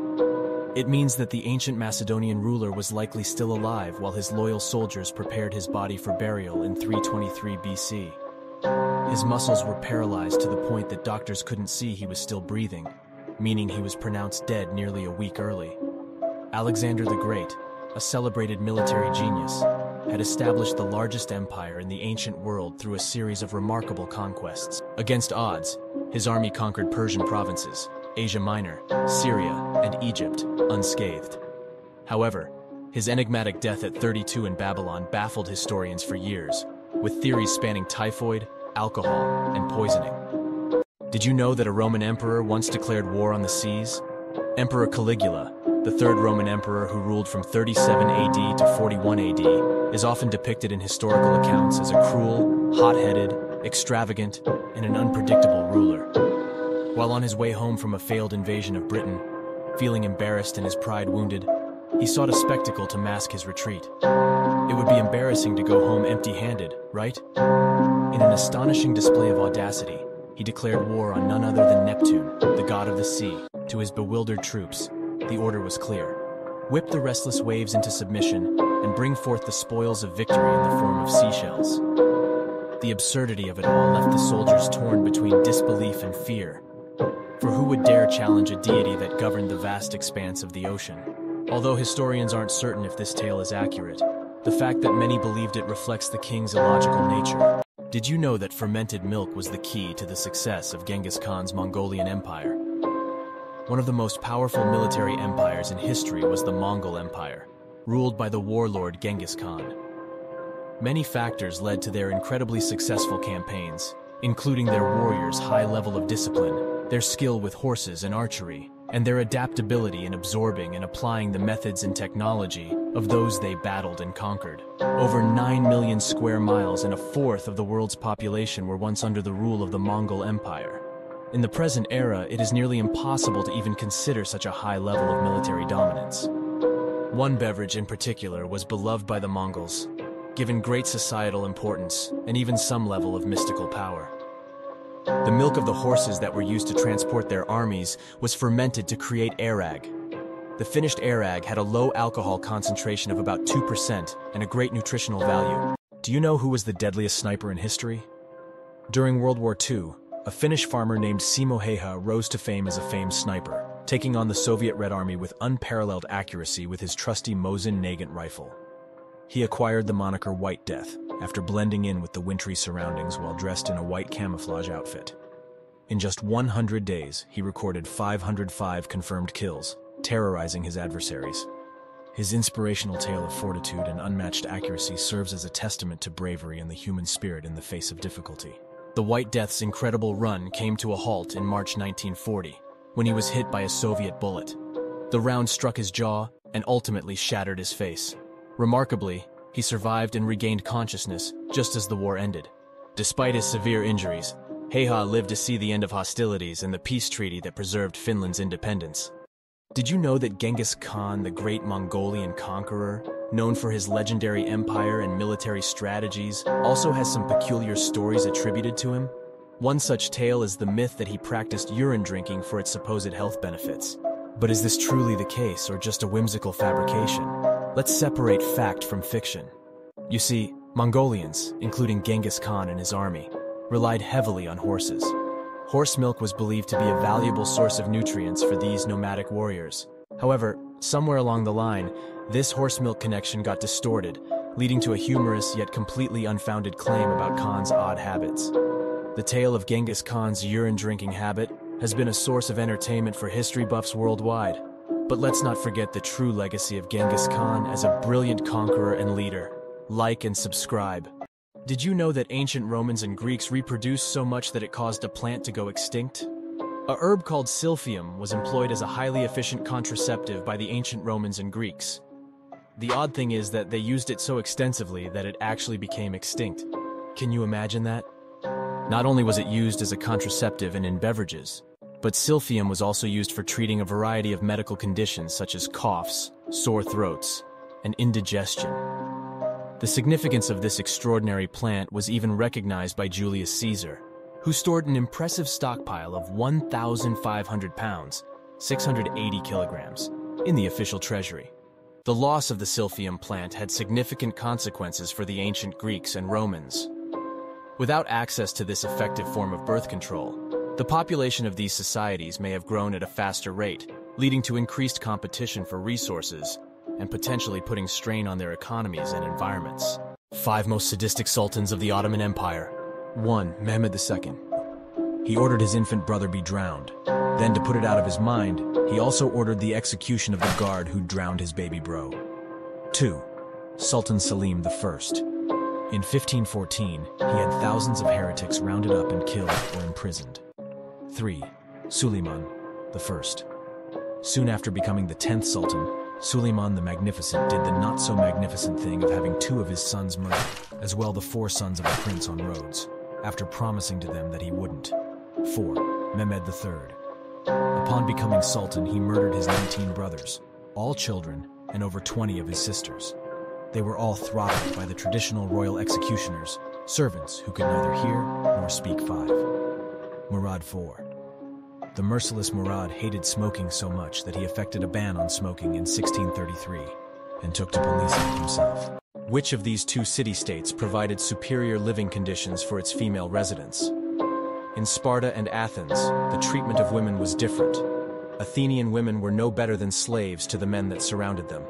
It means that the ancient Macedonian ruler was likely still alive while his loyal soldiers prepared his body for burial in 323 BC. His muscles were paralyzed to the point that doctors couldn't see he was still breathing, meaning he was pronounced dead nearly a week early. Alexander the Great, a celebrated military genius, had established the largest empire in the ancient world through a series of remarkable conquests. Against odds, his army conquered Persian provinces, Asia Minor, Syria, and Egypt unscathed. However, his enigmatic death at 32 in Babylon baffled historians for years, with theories spanning typhoid, alcohol, and poisoning. Did you know that a Roman emperor once declared war on the seas? Emperor Caligula, the third Roman emperor who ruled from 37 AD to 41 AD, is often depicted in historical accounts as a cruel, hot-headed, extravagant, and an unpredictable ruler. While on his way home from a failed invasion of Britain, feeling embarrassed and his pride wounded, he sought a spectacle to mask his retreat. It would be embarrassing to go home empty-handed, right? In an astonishing display of audacity, he declared war on none other than Neptune, the god of the sea. To his bewildered troops, the order was clear. Whip the restless waves into submission and bring forth the spoils of victory in the form of seashells. The absurdity of it all left the soldiers torn between disbelief and fear. For who would dare challenge a deity that governed the vast expanse of the ocean? Although historians aren't certain if this tale is accurate, the fact that many believed it reflects the king's illogical nature. Did you know that fermented milk was the key to the success of Genghis Khan's Mongolian Empire? One of the most powerful military empires in history was the Mongol Empire, ruled by the warlord Genghis Khan. Many factors led to their incredibly successful campaigns, including their warriors' high level of discipline, their skill with horses and archery, and their adaptability in absorbing and applying the methods and technology of those they battled and conquered. Over 9 million square miles and a fourth of the world's population were once under the rule of the Mongol Empire. In the present era, it is nearly impossible to even consider such a high level of military dominance. One beverage in particular was beloved by the Mongols, given great societal importance and even some level of mystical power. The milk of the horses that were used to transport their armies was fermented to create arag. The finished arag had a low alcohol concentration of about 2% and a great nutritional value. Do you know who was the deadliest sniper in history? During World War II, a Finnish farmer named Simo Häyhä rose to fame as a famed sniper, taking on the Soviet Red Army with unparalleled accuracy with his trusty Mosin Nagant rifle. He acquired the moniker White Death after blending in with the wintry surroundings while dressed in a white camouflage outfit. In just 100 days, he recorded 505 confirmed kills, terrorizing his adversaries. His inspirational tale of fortitude and unmatched accuracy serves as a testament to bravery and the human spirit in the face of difficulty. The White Death's incredible run came to a halt in March 1940, when he was hit by a Soviet bullet. The round struck his jaw and ultimately shattered his face. Remarkably, he survived and regained consciousness just as the war ended. Despite his severe injuries, Häyhä lived to see the end of hostilities and the peace treaty that preserved Finland's independence. Did you know that Genghis Khan, the great Mongolian conqueror, known for his legendary empire and military strategies, also has some peculiar stories attributed to him? One such tale is the myth that he practiced urine drinking for its supposed health benefits. But is this truly the case or just a whimsical fabrication? Let's separate fact from fiction. You see, Mongolians, including Genghis Khan and his army, relied heavily on horses. Horse milk was believed to be a valuable source of nutrients for these nomadic warriors. However, somewhere along the line, this horse milk connection got distorted, leading to a humorous yet completely unfounded claim about Khan's odd habits. The tale of Genghis Khan's urine drinking habit has been a source of entertainment for history buffs worldwide. But let's not forget the true legacy of Genghis Khan as a brilliant conqueror and leader. Like and subscribe. Did you know that ancient Romans and Greeks reproduced so much that it caused a plant to go extinct? A herb called silphium was employed as a highly efficient contraceptive by the ancient Romans and Greeks. The odd thing is that they used it so extensively that it actually became extinct. Can you imagine that? Not only was it used as a contraceptive and in beverages, but silphium was also used for treating a variety of medical conditions such as coughs, sore throats, and indigestion. The significance of this extraordinary plant was even recognized by Julius Caesar, who stored an impressive stockpile of 1,500 pounds, 680 kilograms, in the official treasury. The loss of the silphium plant had significant consequences for the ancient Greeks and Romans. Without access to this effective form of birth control, the population of these societies may have grown at a faster rate, leading to increased competition for resources and potentially putting strain on their economies and environments. Five most sadistic sultans of the Ottoman Empire. 1. Mehmed II. He ordered his infant brother be drowned. Then, to put it out of his mind, he also ordered the execution of the guard who drowned his baby bro. 2. Sultan Selim I. In 1514, he had thousands of heretics rounded up and killed or imprisoned. 3. Suleiman I. Soon after becoming the 10th Sultan, Suleiman the Magnificent did the not-so-magnificent thing of having two of his sons murdered, as well the four sons of a prince on Rhodes, after promising to them that he wouldn't. 4. Mehmed III. Upon becoming Sultan, he murdered his 19 brothers, all children, and over 20 of his sisters. They were all throttled by the traditional royal executioners, servants who could neither hear nor speak 5. Murad IV. The merciless Murad hated smoking so much that he effected a ban on smoking in 1633 and took to policing himself. Which of these two city-states provided superior living conditions for its female residents? In Sparta and Athens, the treatment of women was different. Athenian women were no better than slaves to the men that surrounded them.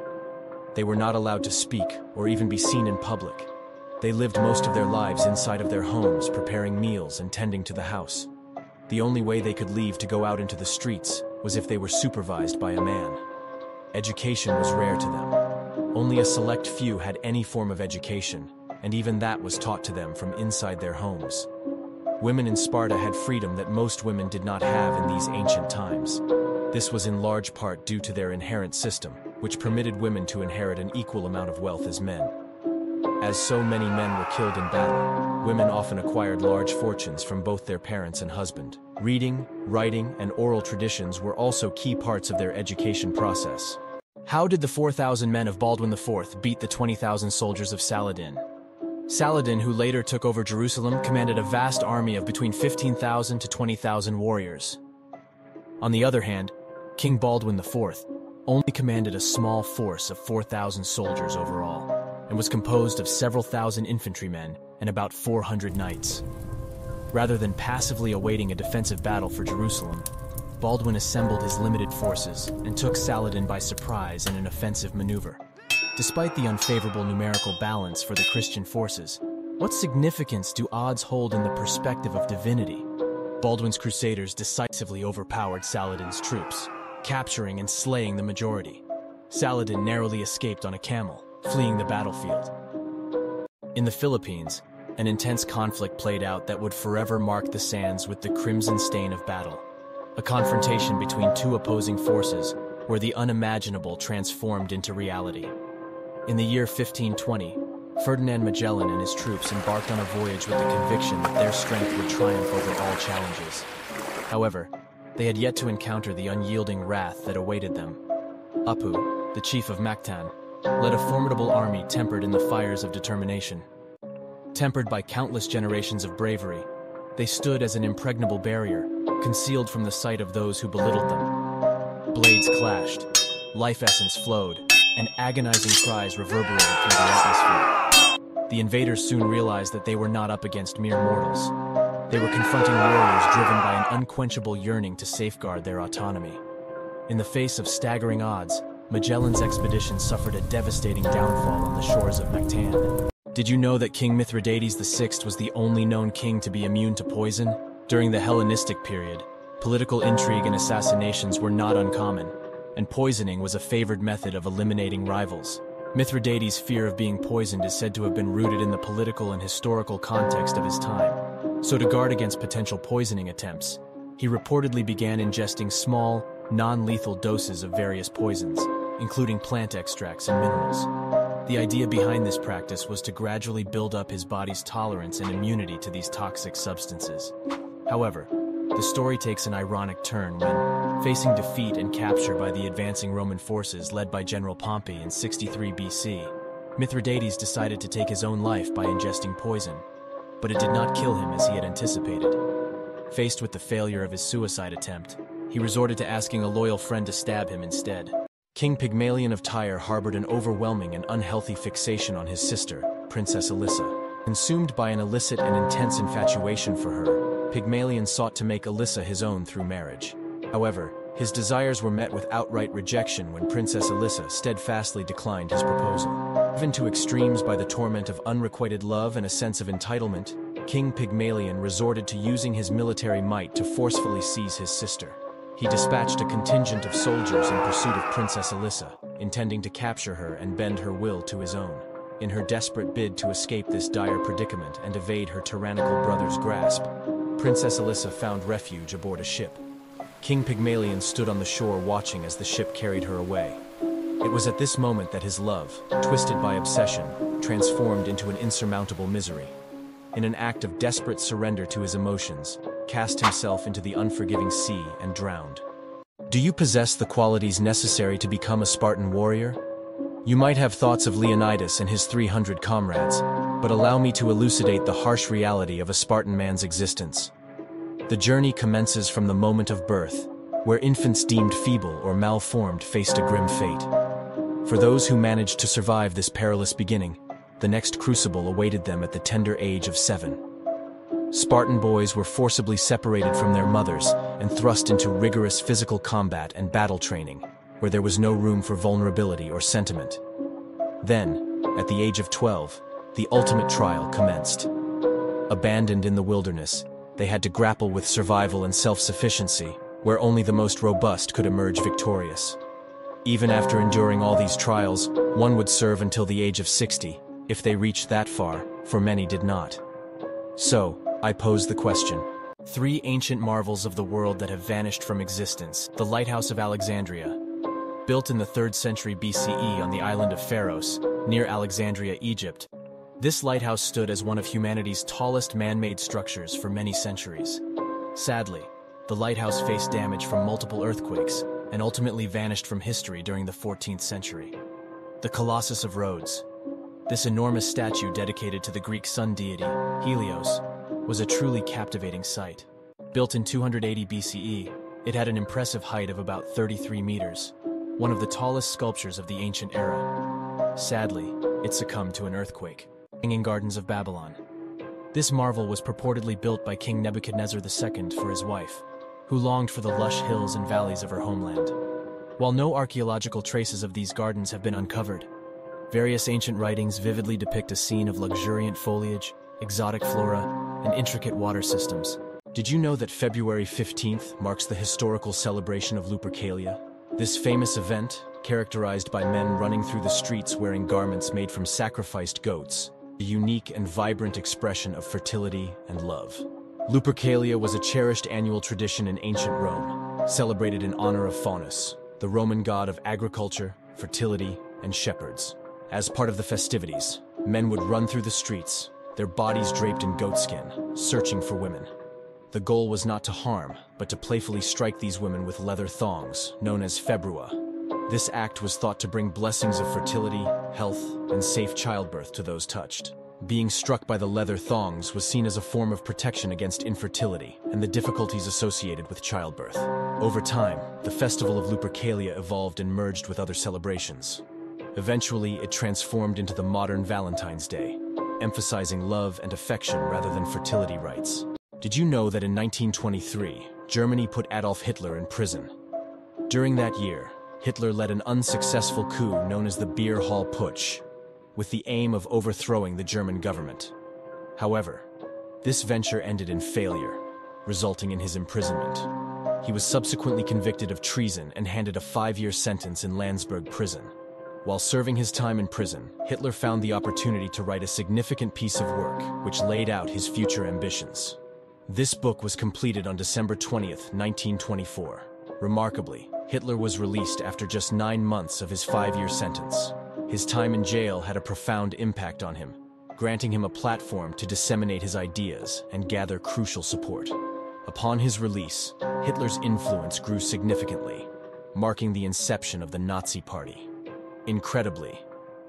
They were not allowed to speak or even be seen in public. They lived most of their lives inside of their homes, preparing meals and tending to the house. The only way they could leave to go out into the streets was if they were supervised by a man. Education was rare to them. Only a select few had any form of education, and even that was taught to them from inside their homes. Women in Sparta had freedom that most women did not have in these ancient times. This was in large part due to their inherent system, which permitted women to inherit an equal amount of wealth as men. As so many men were killed in battle, women often acquired large fortunes from both their parents and husband. Reading, writing, and oral traditions were also key parts of their education process. How did the 4,000 men of Baldwin IV beat the 20,000 soldiers of Saladin? Saladin, who later took over Jerusalem, commanded a vast army of between 15,000 to 20,000 warriors. On the other hand, King Baldwin IV only commanded a small force of 4,000 soldiers overall and was composed of several thousand infantrymen and about 400 knights. Rather than passively awaiting a defensive battle for Jerusalem, Baldwin assembled his limited forces and took Saladin by surprise in an offensive maneuver. Despite the unfavorable numerical balance for the Christian forces, what significance do odds hold in the perspective of divinity? Baldwin's crusaders decisively overpowered Saladin's troops, capturing and slaying the majority. Saladin narrowly escaped on a camel, fleeing the battlefield. In the Philippines, an intense conflict played out that would forever mark the sands with the crimson stain of battle. A confrontation between two opposing forces where the unimaginable transformed into reality. In the year 1520, Ferdinand Magellan and his troops embarked on a voyage with the conviction that their strength would triumph over all challenges. However, they had yet to encounter the unyielding wrath that awaited them. Apu, the chief of Mactan, led a formidable army tempered in the fires of determination. Tempered by countless generations of bravery, they stood as an impregnable barrier, concealed from the sight of those who belittled them. Blades clashed, life essence flowed, and agonizing cries reverberated through the atmosphere. The invaders soon realized that they were not up against mere mortals. They were confronting warriors driven by an unquenchable yearning to safeguard their autonomy. In the face of staggering odds, Magellan's expedition suffered a devastating downfall on the shores of Mactan. Did you know that King Mithridates VI was the only known king to be immune to poison? During the Hellenistic period, political intrigue and assassinations were not uncommon, and poisoning was a favored method of eliminating rivals. Mithridates' fear of being poisoned is said to have been rooted in the political and historical context of his time. So to guard against potential poisoning attempts, he reportedly began ingesting small, non-lethal doses of various poisons, including plant extracts and minerals. The idea behind this practice was to gradually build up his body's tolerance and immunity to these toxic substances. However, the story takes an ironic turn when, facing defeat and capture by the advancing Roman forces led by General Pompey in 63 BC, Mithridates decided to take his own life by ingesting poison, but it did not kill him as he had anticipated. Faced with the failure of his suicide attempt, he resorted to asking a loyal friend to stab him instead. King Pygmalion of Tyre harbored an overwhelming and unhealthy fixation on his sister, Princess Alyssa. Consumed by an illicit and intense infatuation for her, Pygmalion sought to make Alyssa his own through marriage. However, his desires were met with outright rejection when Princess Alyssa steadfastly declined his proposal. Driven to extremes by the torment of unrequited love and a sense of entitlement, King Pygmalion resorted to using his military might to forcefully seize his sister. He dispatched a contingent of soldiers in pursuit of Princess Alyssa, intending to capture her and bend her will to his own. In her desperate bid to escape this dire predicament and evade her tyrannical brother's grasp, Princess Alyssa found refuge aboard a ship. King Pygmalion stood on the shore watching as the ship carried her away. It was at this moment that his love, twisted by obsession, transformed into an insurmountable misery. In an act of desperate surrender to his emotions, cast himself into the unforgiving sea and drowned. Do you possess the qualities necessary to become a Spartan warrior? You might have thoughts of Leonidas and his 300 comrades, but allow me to elucidate the harsh reality of a Spartan man's existence. The journey commences from the moment of birth, where infants deemed feeble or malformed faced a grim fate. For those who managed to survive this perilous beginning, the next crucible awaited them at the tender age of seven. Spartan boys were forcibly separated from their mothers and thrust into rigorous physical combat and battle training, where there was no room for vulnerability or sentiment. Then, at the age of 12, the ultimate trial commenced. Abandoned in the wilderness, they had to grapple with survival and self-sufficiency, where only the most robust could emerge victorious. Even after enduring all these trials, one would serve until the age of 60, if they reached that far, for many did not. So, I pose the question. Three ancient marvels of the world that have vanished from existence. The Lighthouse of Alexandria, Built in the 3rd century BCE on the island of Pharos, near Alexandria, Egypt, this lighthouse stood as one of humanity's tallest man-made structures for many centuries. Sadly, the lighthouse faced damage from multiple earthquakes and ultimately vanished from history during the 14th century. The Colossus of Rhodes. This enormous statue dedicated to the Greek sun deity, Helios, was a truly captivating sight. Built in 280 BCE, it had an impressive height of about 33 meters, one of the tallest sculptures of the ancient era. Sadly, it succumbed to an earthquake. Hanging Gardens of Babylon. This marvel was purportedly built by King Nebuchadnezzar II for his wife, who longed for the lush hills and valleys of her homeland. While no archaeological traces of these gardens have been uncovered, various ancient writings vividly depict a scene of luxuriant foliage, exotic flora, and intricate water systems. Did you know that February 15th marks the historical celebration of Lupercalia, this famous event, characterized by men running through the streets wearing garments made from sacrificed goats, a unique and vibrant expression of fertility and love. Lupercalia was a cherished annual tradition in ancient Rome, celebrated in honor of Faunus, the Roman god of agriculture, fertility, and shepherds. As part of the festivities, men would run through the streets, their bodies draped in goatskin, searching for women. The goal was not to harm, but to playfully strike these women with leather thongs, known as februa. This act was thought to bring blessings of fertility, health, and safe childbirth to those touched. Being struck by the leather thongs was seen as a form of protection against infertility and the difficulties associated with childbirth. Over time, the festival of Lupercalia evolved and merged with other celebrations. Eventually, it transformed into the modern Valentine's Day, emphasizing love and affection rather than fertility rites. Did you know that in 1923, Germany put Adolf Hitler in prison? During that year, Hitler led an unsuccessful coup known as the Beer Hall Putsch, with the aim of overthrowing the German government. However, this venture ended in failure, resulting in his imprisonment. He was subsequently convicted of treason and handed a five-year sentence in Landsberg prison. While serving his time in prison, Hitler found the opportunity to write a significant piece of work which laid out his future ambitions. This book was completed on December 20th, 1924. Remarkably, Hitler was released after just nine months of his five-year sentence. His time in jail had a profound impact on him, granting him a platform to disseminate his ideas and gather crucial support. Upon his release, Hitler's influence grew significantly, marking the inception of the Nazi Party. Incredibly,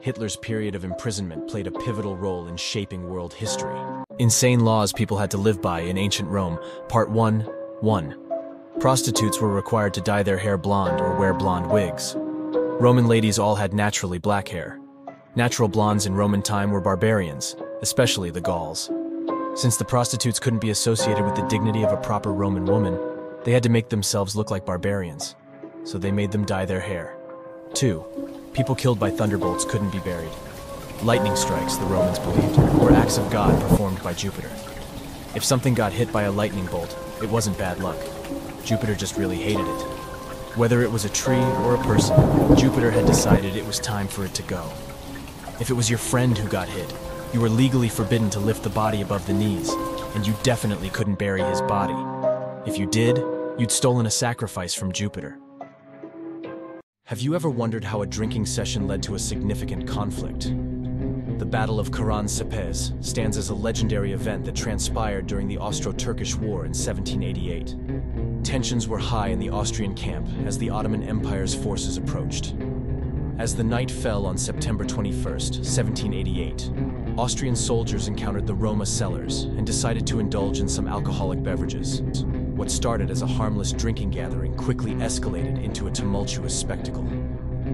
Hitler's period of imprisonment played a pivotal role in shaping world history. Insane laws people had to live by in ancient Rome. Part 1 1. Prostitutes were required to dye their hair blonde or wear blonde wigs. Roman ladies all had naturally black hair. Natural blondes in Roman time were barbarians, especially the Gauls. Since the prostitutes couldn't be associated with the dignity of a proper Roman woman, they had to make themselves look like barbarians, so they made them dye their hair. 2. People killed by thunderbolts couldn't be buried. Lightning strikes, the Romans believed, were acts of God performed by Jupiter. If something got hit by a lightning bolt, it wasn't bad luck. Jupiter just really hated it. Whether it was a tree or a person, Jupiter had decided it was time for it to go. If it was your friend who got hit, you were legally forbidden to lift the body above the knees, and you definitely couldn't bury his body. If you did, You'd stolen a sacrifice from Jupiter. Have you ever wondered how a drinking session led to a significant conflict? The Battle of Karansebes stands as a legendary event that transpired during the Austro-Turkish War in 1788. Tensions were high in the Austrian camp as the Ottoman Empire's forces approached. As the night fell on September 21, 1788, Austrian soldiers encountered the Roma cellars and decided to indulge in some alcoholic beverages. What started as a harmless drinking gathering quickly escalated into a tumultuous spectacle.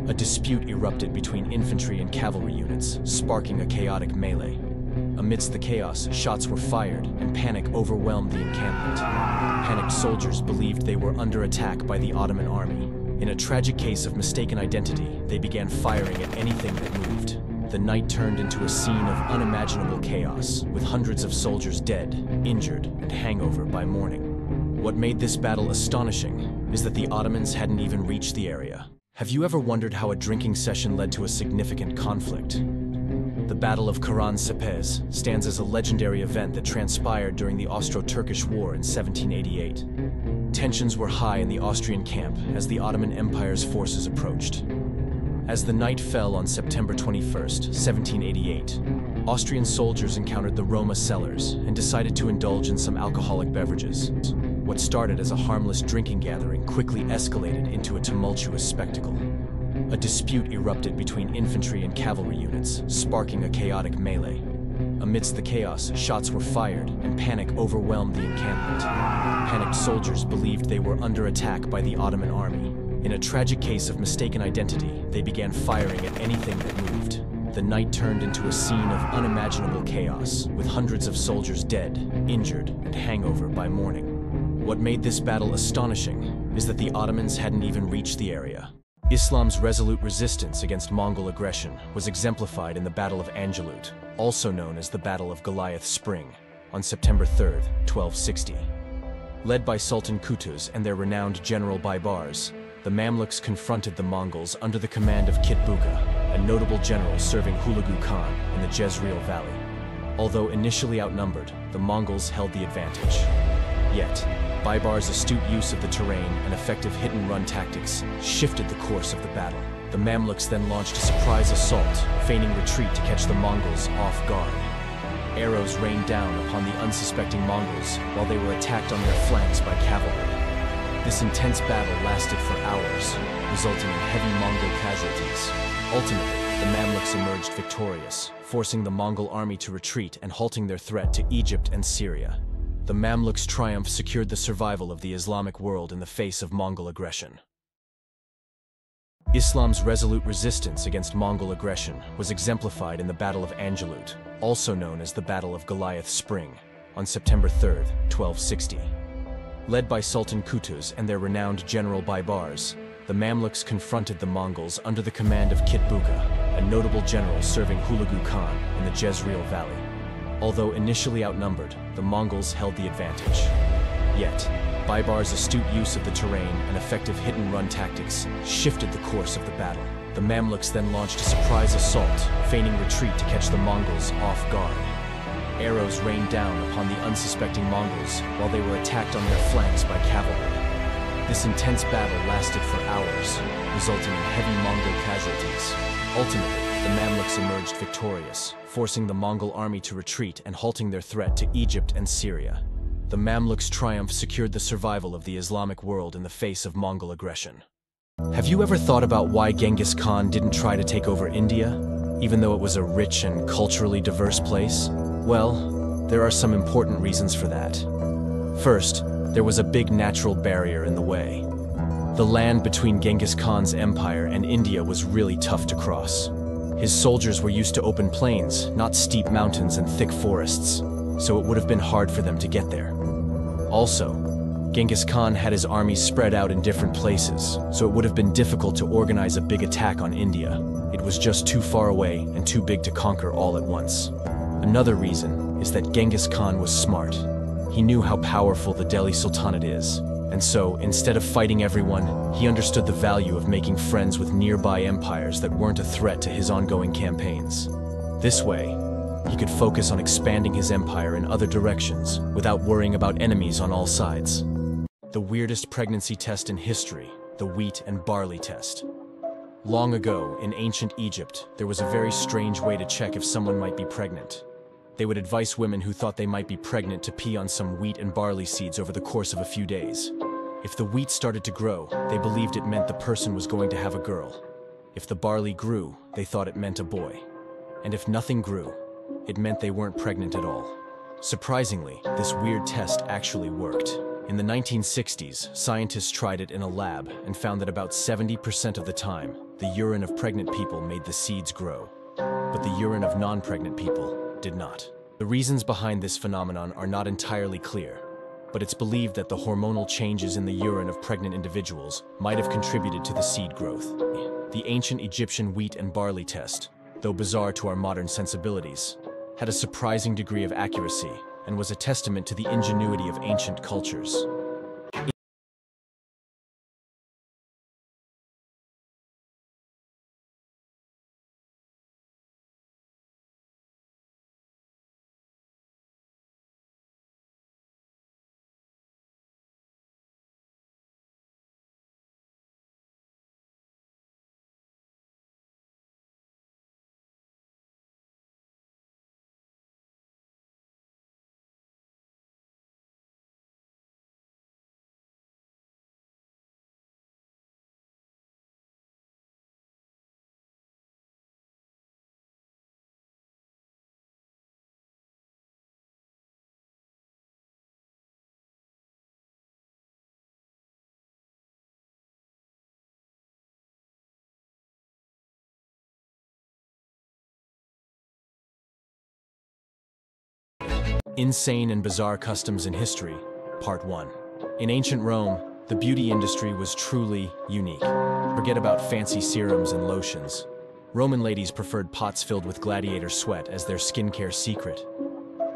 A dispute erupted between infantry and cavalry units, sparking a chaotic melee. Amidst the chaos, shots were fired, and panic overwhelmed the encampment. Panicked soldiers believed they were under attack by the Ottoman army. In a tragic case of mistaken identity, they began firing at anything that moved. The night turned into a scene of unimaginable chaos, with hundreds of soldiers dead, injured, and hangover by morning. What made this battle astonishing is that the Ottomans hadn't even reached the area. Have you ever wondered how a drinking session led to a significant conflict? The Battle of Karansebes stands as a legendary event that transpired during the Austro-Turkish War in 1788. Tensions were high in the Austrian camp as the Ottoman Empire's forces approached. As the night fell on September 21, 1788, Austrian soldiers encountered the Roma cellars and decided to indulge in some alcoholic beverages. What started as a harmless drinking gathering quickly escalated into a tumultuous spectacle. A dispute erupted between infantry and cavalry units, sparking a chaotic melee. Amidst the chaos, shots were fired, and panic overwhelmed the encampment. Panicked soldiers believed they were under attack by the Ottoman army. In a tragic case of mistaken identity, they began firing at anything that moved. The night turned into a scene of unimaginable chaos, with hundreds of soldiers dead, injured, and hangover by morning. What made this battle astonishing is that the Ottomans hadn't even reached the area. Islam's resolute resistance against Mongol aggression was exemplified in the Battle of Ain Jalut, also known as the Battle of Goliath Spring, on September 3, 1260. Led by Sultan Qutuz and their renowned general Baybars, the Mamluks confronted the Mongols under the command of Kitbuka, a notable general serving Hulagu Khan in the Jezreel Valley. Although initially outnumbered, the Mongols held the advantage. Yet, Baybar's astute use of the terrain and effective hit-and-run tactics shifted the course of the battle. The Mamluks then launched a surprise assault, feigning retreat to catch the Mongols off guard. Arrows rained down upon the unsuspecting Mongols while they were attacked on their flanks by cavalry. This intense battle lasted for hours, resulting in heavy Mongol casualties. Ultimately, the Mamluks emerged victorious, forcing the Mongol army to retreat and halting their threat to Egypt and Syria the Mamluks' triumph secured the survival of the Islamic world in the face of Mongol aggression. Islam's resolute resistance against Mongol aggression was exemplified in the Battle of Ain Jalut, also known as the Battle of Goliath Spring, on September 3, 1260. Led by Sultan Qutuz and their renowned general Baybars, the Mamluks confronted the Mongols under the command of Kitbuka, a notable general serving Hulagu Khan in the Jezreel Valley. Although initially outnumbered, the Mongols held the advantage. Yet, Baybar's astute use of the terrain and effective hit-and-run tactics shifted the course of the battle. The Mamluks then launched a surprise assault, feigning retreat to catch the Mongols off guard. Arrows rained down upon the unsuspecting Mongols while they were attacked on their flanks by cavalry. This intense battle lasted for hours, resulting in heavy Mongol casualties. Ultimately, the Mamluks emerged victorious, forcing the Mongol army to retreat and halting their threat to Egypt and Syria. The Mamluks' triumph secured the survival of the Islamic world in the face of Mongol aggression. Have you ever thought about why Genghis Khan didn't try to take over India, even though it was a rich and culturally diverse place? Well, there are some important reasons for that. First, there was a big natural barrier in the way. The land between Genghis Khan's empire and India was really tough to cross. His soldiers were used to open plains, not steep mountains and thick forests, so it would have been hard for them to get there. Also, Genghis Khan had his armies spread out in different places, so it would have been difficult to organize a big attack on India. It was just too far away and too big to conquer all at once. Another reason is that Genghis Khan was smart. He knew how powerful the Delhi Sultanate is, and so, instead of fighting everyone, he understood the value of making friends with nearby empires that weren't a threat to his ongoing campaigns. This way, he could focus on expanding his empire in other directions without worrying about enemies on all sides. the weirdest pregnancy test in history, the wheat and barley test. Long ago, in ancient Egypt, there was a very strange way to check if someone might be pregnant. They would advise women who thought they might be pregnant to pee on some wheat and barley seeds over the course of a few days. If the wheat started to grow, they believed it meant the person was going to have a girl. If the barley grew, they thought it meant a boy. And if nothing grew, it meant they weren't pregnant at all. Surprisingly, this weird test actually worked. In the 1960s, scientists tried it in a lab and found that about 70% of the time, the urine of pregnant people made the seeds grow. But the urine of non-pregnant people did not. The reasons behind this phenomenon are not entirely clear, but it's believed that the hormonal changes in the urine of pregnant individuals might have contributed to the seed growth. The ancient Egyptian wheat and barley test, though bizarre to our modern sensibilities, had a surprising degree of accuracy and was a testament to the ingenuity of ancient cultures. Insane and Bizarre Customs in History, Part 1. In ancient Rome, the beauty industry was truly unique. Forget about fancy serums and lotions. Roman ladies preferred pots filled with gladiator sweat as their skincare secret.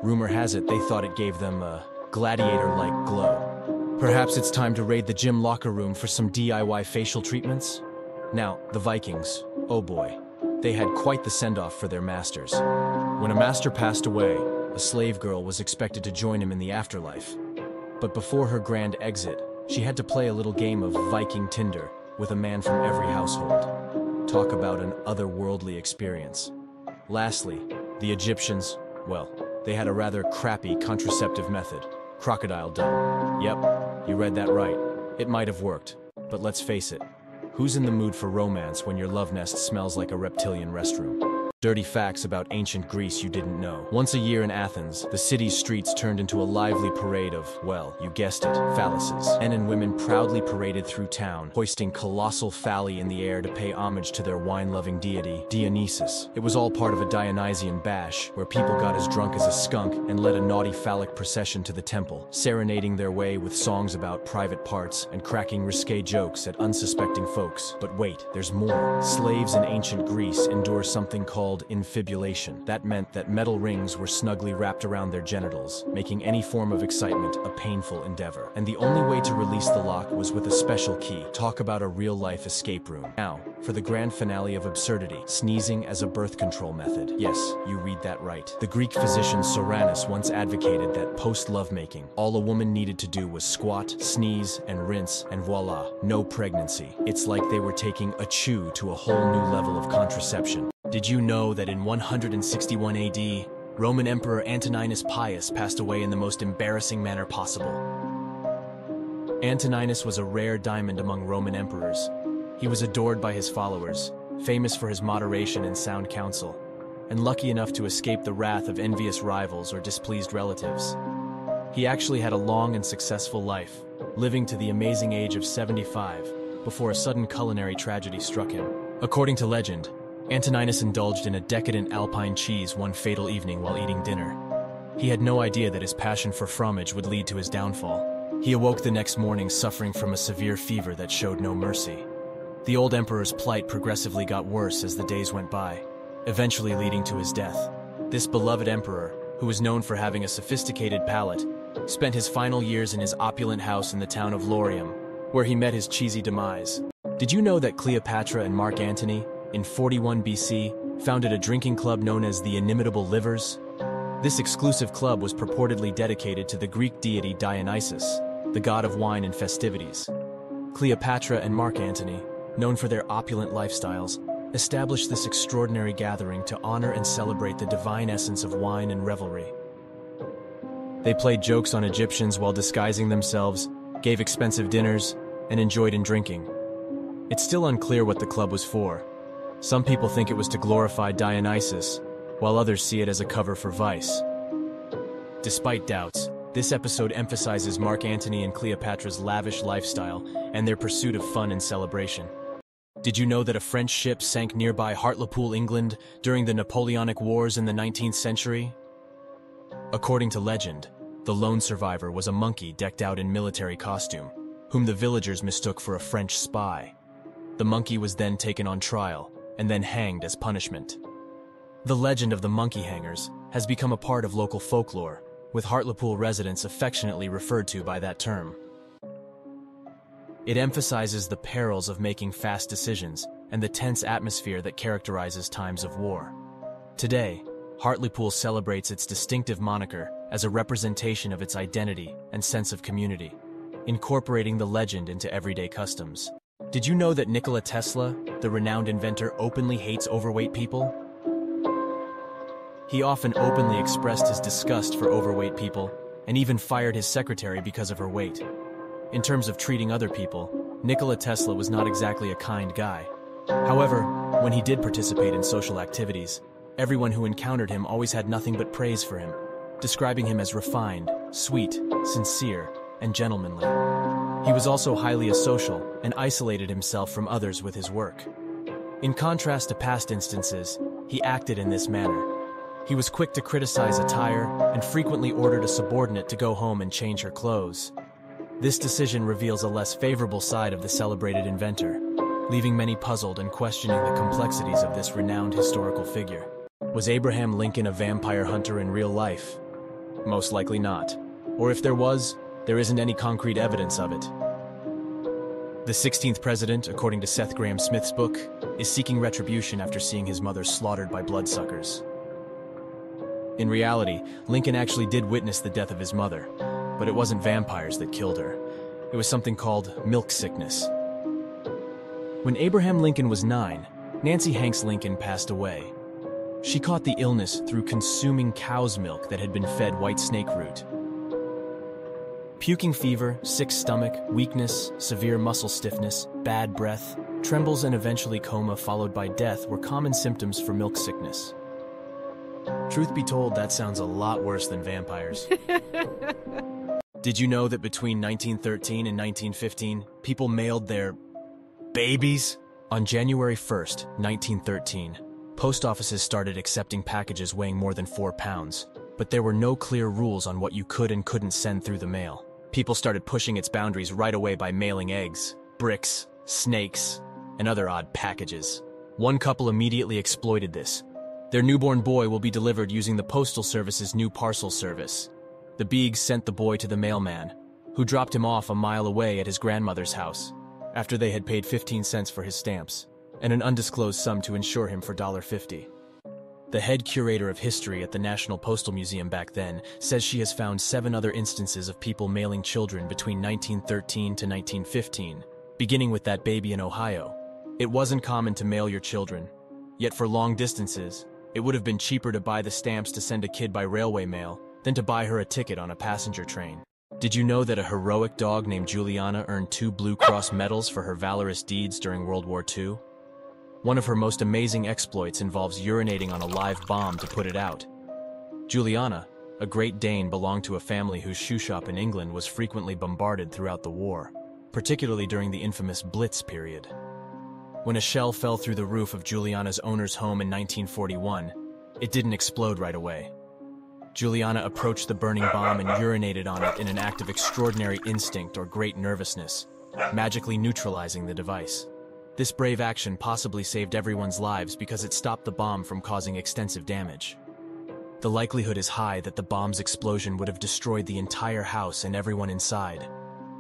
Rumor has it they thought it gave them a gladiator-like glow. Perhaps it's time to raid the gym locker room for some DIY facial treatments? Now, the Vikings, oh boy, they had quite the send-off for their masters. When a master passed away, a slave girl was expected to join him in the afterlife. But before her grand exit, she had to play a little game of Viking Tinder with a man from every household. Talk about an otherworldly experience. Lastly, the Egyptians, well, they had a rather crappy contraceptive method, crocodile dung. Yep, you read that right. It might have worked, but let's face it, who's in the mood for romance when your love nest smells like a reptilian restroom? Dirty facts about ancient Greece you didn't know. Once a year in Athens, the city's streets turned into a lively parade of, well, you guessed it, phalluses. Men and women proudly paraded through town, hoisting colossal phalli in the air to pay homage to their wine-loving deity, Dionysus. It was all part of a Dionysian bash, where people got as drunk as a skunk and led a naughty phallic procession to the temple, serenading their way with songs about private parts and cracking risque jokes at unsuspecting folks. But wait, there's more. Slaves in ancient Greece endure something called called infibulation. That meant that metal rings were snugly wrapped around their genitals, making any form of excitement a painful endeavor. And the only way to release the lock was with a special key. Talk about a real-life escape room. Now, for the grand finale of absurdity, sneezing as a birth control method. Yes, you read that right. The Greek physician Soranus once advocated that post-lovemaking, all a woman needed to do was squat, sneeze, and rinse, and voila, no pregnancy. It's like they were taking a chew to a whole new level of contraception. Did you know that in 161 AD, Roman Emperor Antoninus Pius passed away in the most embarrassing manner possible? Antoninus was a rare diamond among Roman emperors. He was adored by his followers, famous for his moderation and sound counsel, and lucky enough to escape the wrath of envious rivals or displeased relatives. He actually had a long and successful life, living to the amazing age of 75, before a sudden culinary tragedy struck him. According to legend, Antoninus indulged in a decadent alpine cheese one fatal evening while eating dinner. He had no idea that his passion for fromage would lead to his downfall. He awoke the next morning suffering from a severe fever that showed no mercy. The old emperor's plight progressively got worse as the days went by, eventually leading to his death. This beloved emperor, who was known for having a sophisticated palate, spent his final years in his opulent house in the town of Lorium, where he met his cheesy demise. Did you know that Cleopatra and Mark Antony, in 41 BC, founded a drinking club known as the Inimitable Livers. This exclusive club was purportedly dedicated to the Greek deity Dionysus. the god of wine and festivities. Cleopatra and Mark Antony, known for their opulent lifestyles, established this extraordinary gathering to honor and celebrate the divine essence of wine and revelry. They played jokes on Egyptians while disguising themselves, gave expensive dinners, and enjoyed in drinking. It's still unclear what the club was for. Some people think it was to glorify Dionysus, while others see it as a cover for Vice. Despite doubts, this episode emphasizes Mark Antony and Cleopatra's lavish lifestyle and their pursuit of fun and celebration. Did you know that a French ship sank nearby Hartlepool, England, during the Napoleonic Wars in the 19th century? According to legend, the lone survivor was a monkey decked out in military costume, whom the villagers mistook for a French spy. The monkey was then taken on trial and then hanged as punishment. The legend of the monkey hangers has become a part of local folklore, with Hartlepool residents affectionately referred to by that term. It emphasizes the perils of making fast decisions and the tense atmosphere that characterizes times of war. Today, Hartlepool celebrates its distinctive moniker as a representation of its identity and sense of community, incorporating the legend into everyday customs. Did you know that Nikola Tesla, the renowned inventor, openly hates overweight people? He often openly expressed his disgust for overweight people and even fired his secretary because of her weight. In terms of treating other people, Nikola Tesla was not exactly a kind guy. However, when he did participate in social activities, everyone who encountered him always had nothing but praise for him, describing him as refined, sweet, sincere, and gentlemanly. He was also highly asocial and isolated himself from others with his work. In contrast to past instances, he acted in this manner. He was quick to criticize attire and frequently ordered a subordinate to go home and change her clothes. This decision reveals a less favorable side of the celebrated inventor, leaving many puzzled and questioning the complexities of this renowned historical figure. Was Abraham Lincoln a vampire hunter in real life? Most likely not. Or if there was, there isn't any concrete evidence of it. The 16th president, according to Seth Grahame-Smith's book, is seeking retribution after seeing his mother slaughtered by bloodsuckers. In reality, Lincoln actually did witness the death of his mother, but it wasn't vampires that killed her. It was something called milk sickness. When Abraham Lincoln was nine, Nancy Hanks Lincoln passed away. She caught the illness through consuming cow's milk that had been fed white snake root. Puking fever, sick stomach, weakness, severe muscle stiffness, bad breath, trembles, and eventually coma followed by death were common symptoms for milk sickness. Truth be told, that sounds a lot worse than vampires. Did you know that between 1913 and 1915, people mailed their babies? On January 1st, 1913, post offices started accepting packages weighing more than four pounds, but there were no clear rules on what you could and couldn't send through the mail. People started pushing its boundaries right away by mailing eggs, bricks, snakes, and other odd packages. One couple immediately exploited this. Their newborn boy will be delivered using the Postal Service's new parcel service. The Beagles sent the boy to the mailman, who dropped him off a mile away at his grandmother's house, after they had paid 15 cents for his stamps, and an undisclosed sum to insure him for $1.50. The head curator of history at the National Postal Museum back then says she has found seven other instances of people mailing children between 1913 to 1915, beginning with that baby in Ohio. It wasn't common to mail your children, yet for long distances, it would have been cheaper to buy the stamps to send a kid by railway mail than to buy her a ticket on a passenger train. Did you know that a heroic dog named Juliana earned two Blue Cross medals for her valorous deeds during World War II? One of her most amazing exploits involves urinating on a live bomb to put it out. Juliana, a Great Dane belonged to a family whose shoe shop in England was frequently bombarded throughout the war, particularly during the infamous Blitz period. When a shell fell through the roof of Juliana's owner's home in 1941, it didn't explode right away. Juliana approached the burning bomb and urinated on it in an act of extraordinary instinct or great nervousness, magically neutralizing the device. This brave action possibly saved everyone's lives because it stopped the bomb from causing extensive damage. The likelihood is high that the bomb's explosion would have destroyed the entire house and everyone inside,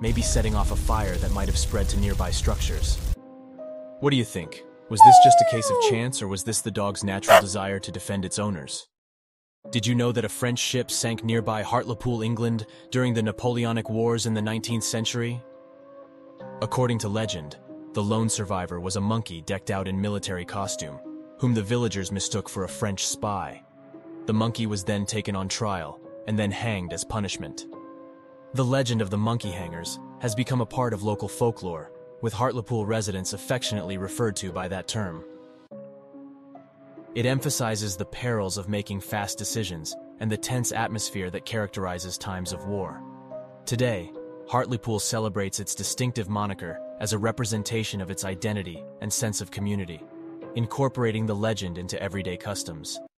maybe setting off a fire that might have spread to nearby structures. What do you think? Was this just a case of chance or was this the dog's natural desire to defend its owners? Did you know that a French ship sank nearby Hartlepool, England during the Napoleonic Wars in the 19th century? According to legend, the lone survivor was a monkey decked out in military costume, whom the villagers mistook for a French spy. The monkey was then taken on trial and then hanged as punishment. The legend of the monkey hangers has become a part of local folklore, with Hartlepool residents affectionately referred to by that term. It emphasizes the perils of making fast decisions and the tense atmosphere that characterizes times of war. Today, Hartlepool celebrates its distinctive moniker as a representation of its identity and sense of community, incorporating the legend into everyday customs.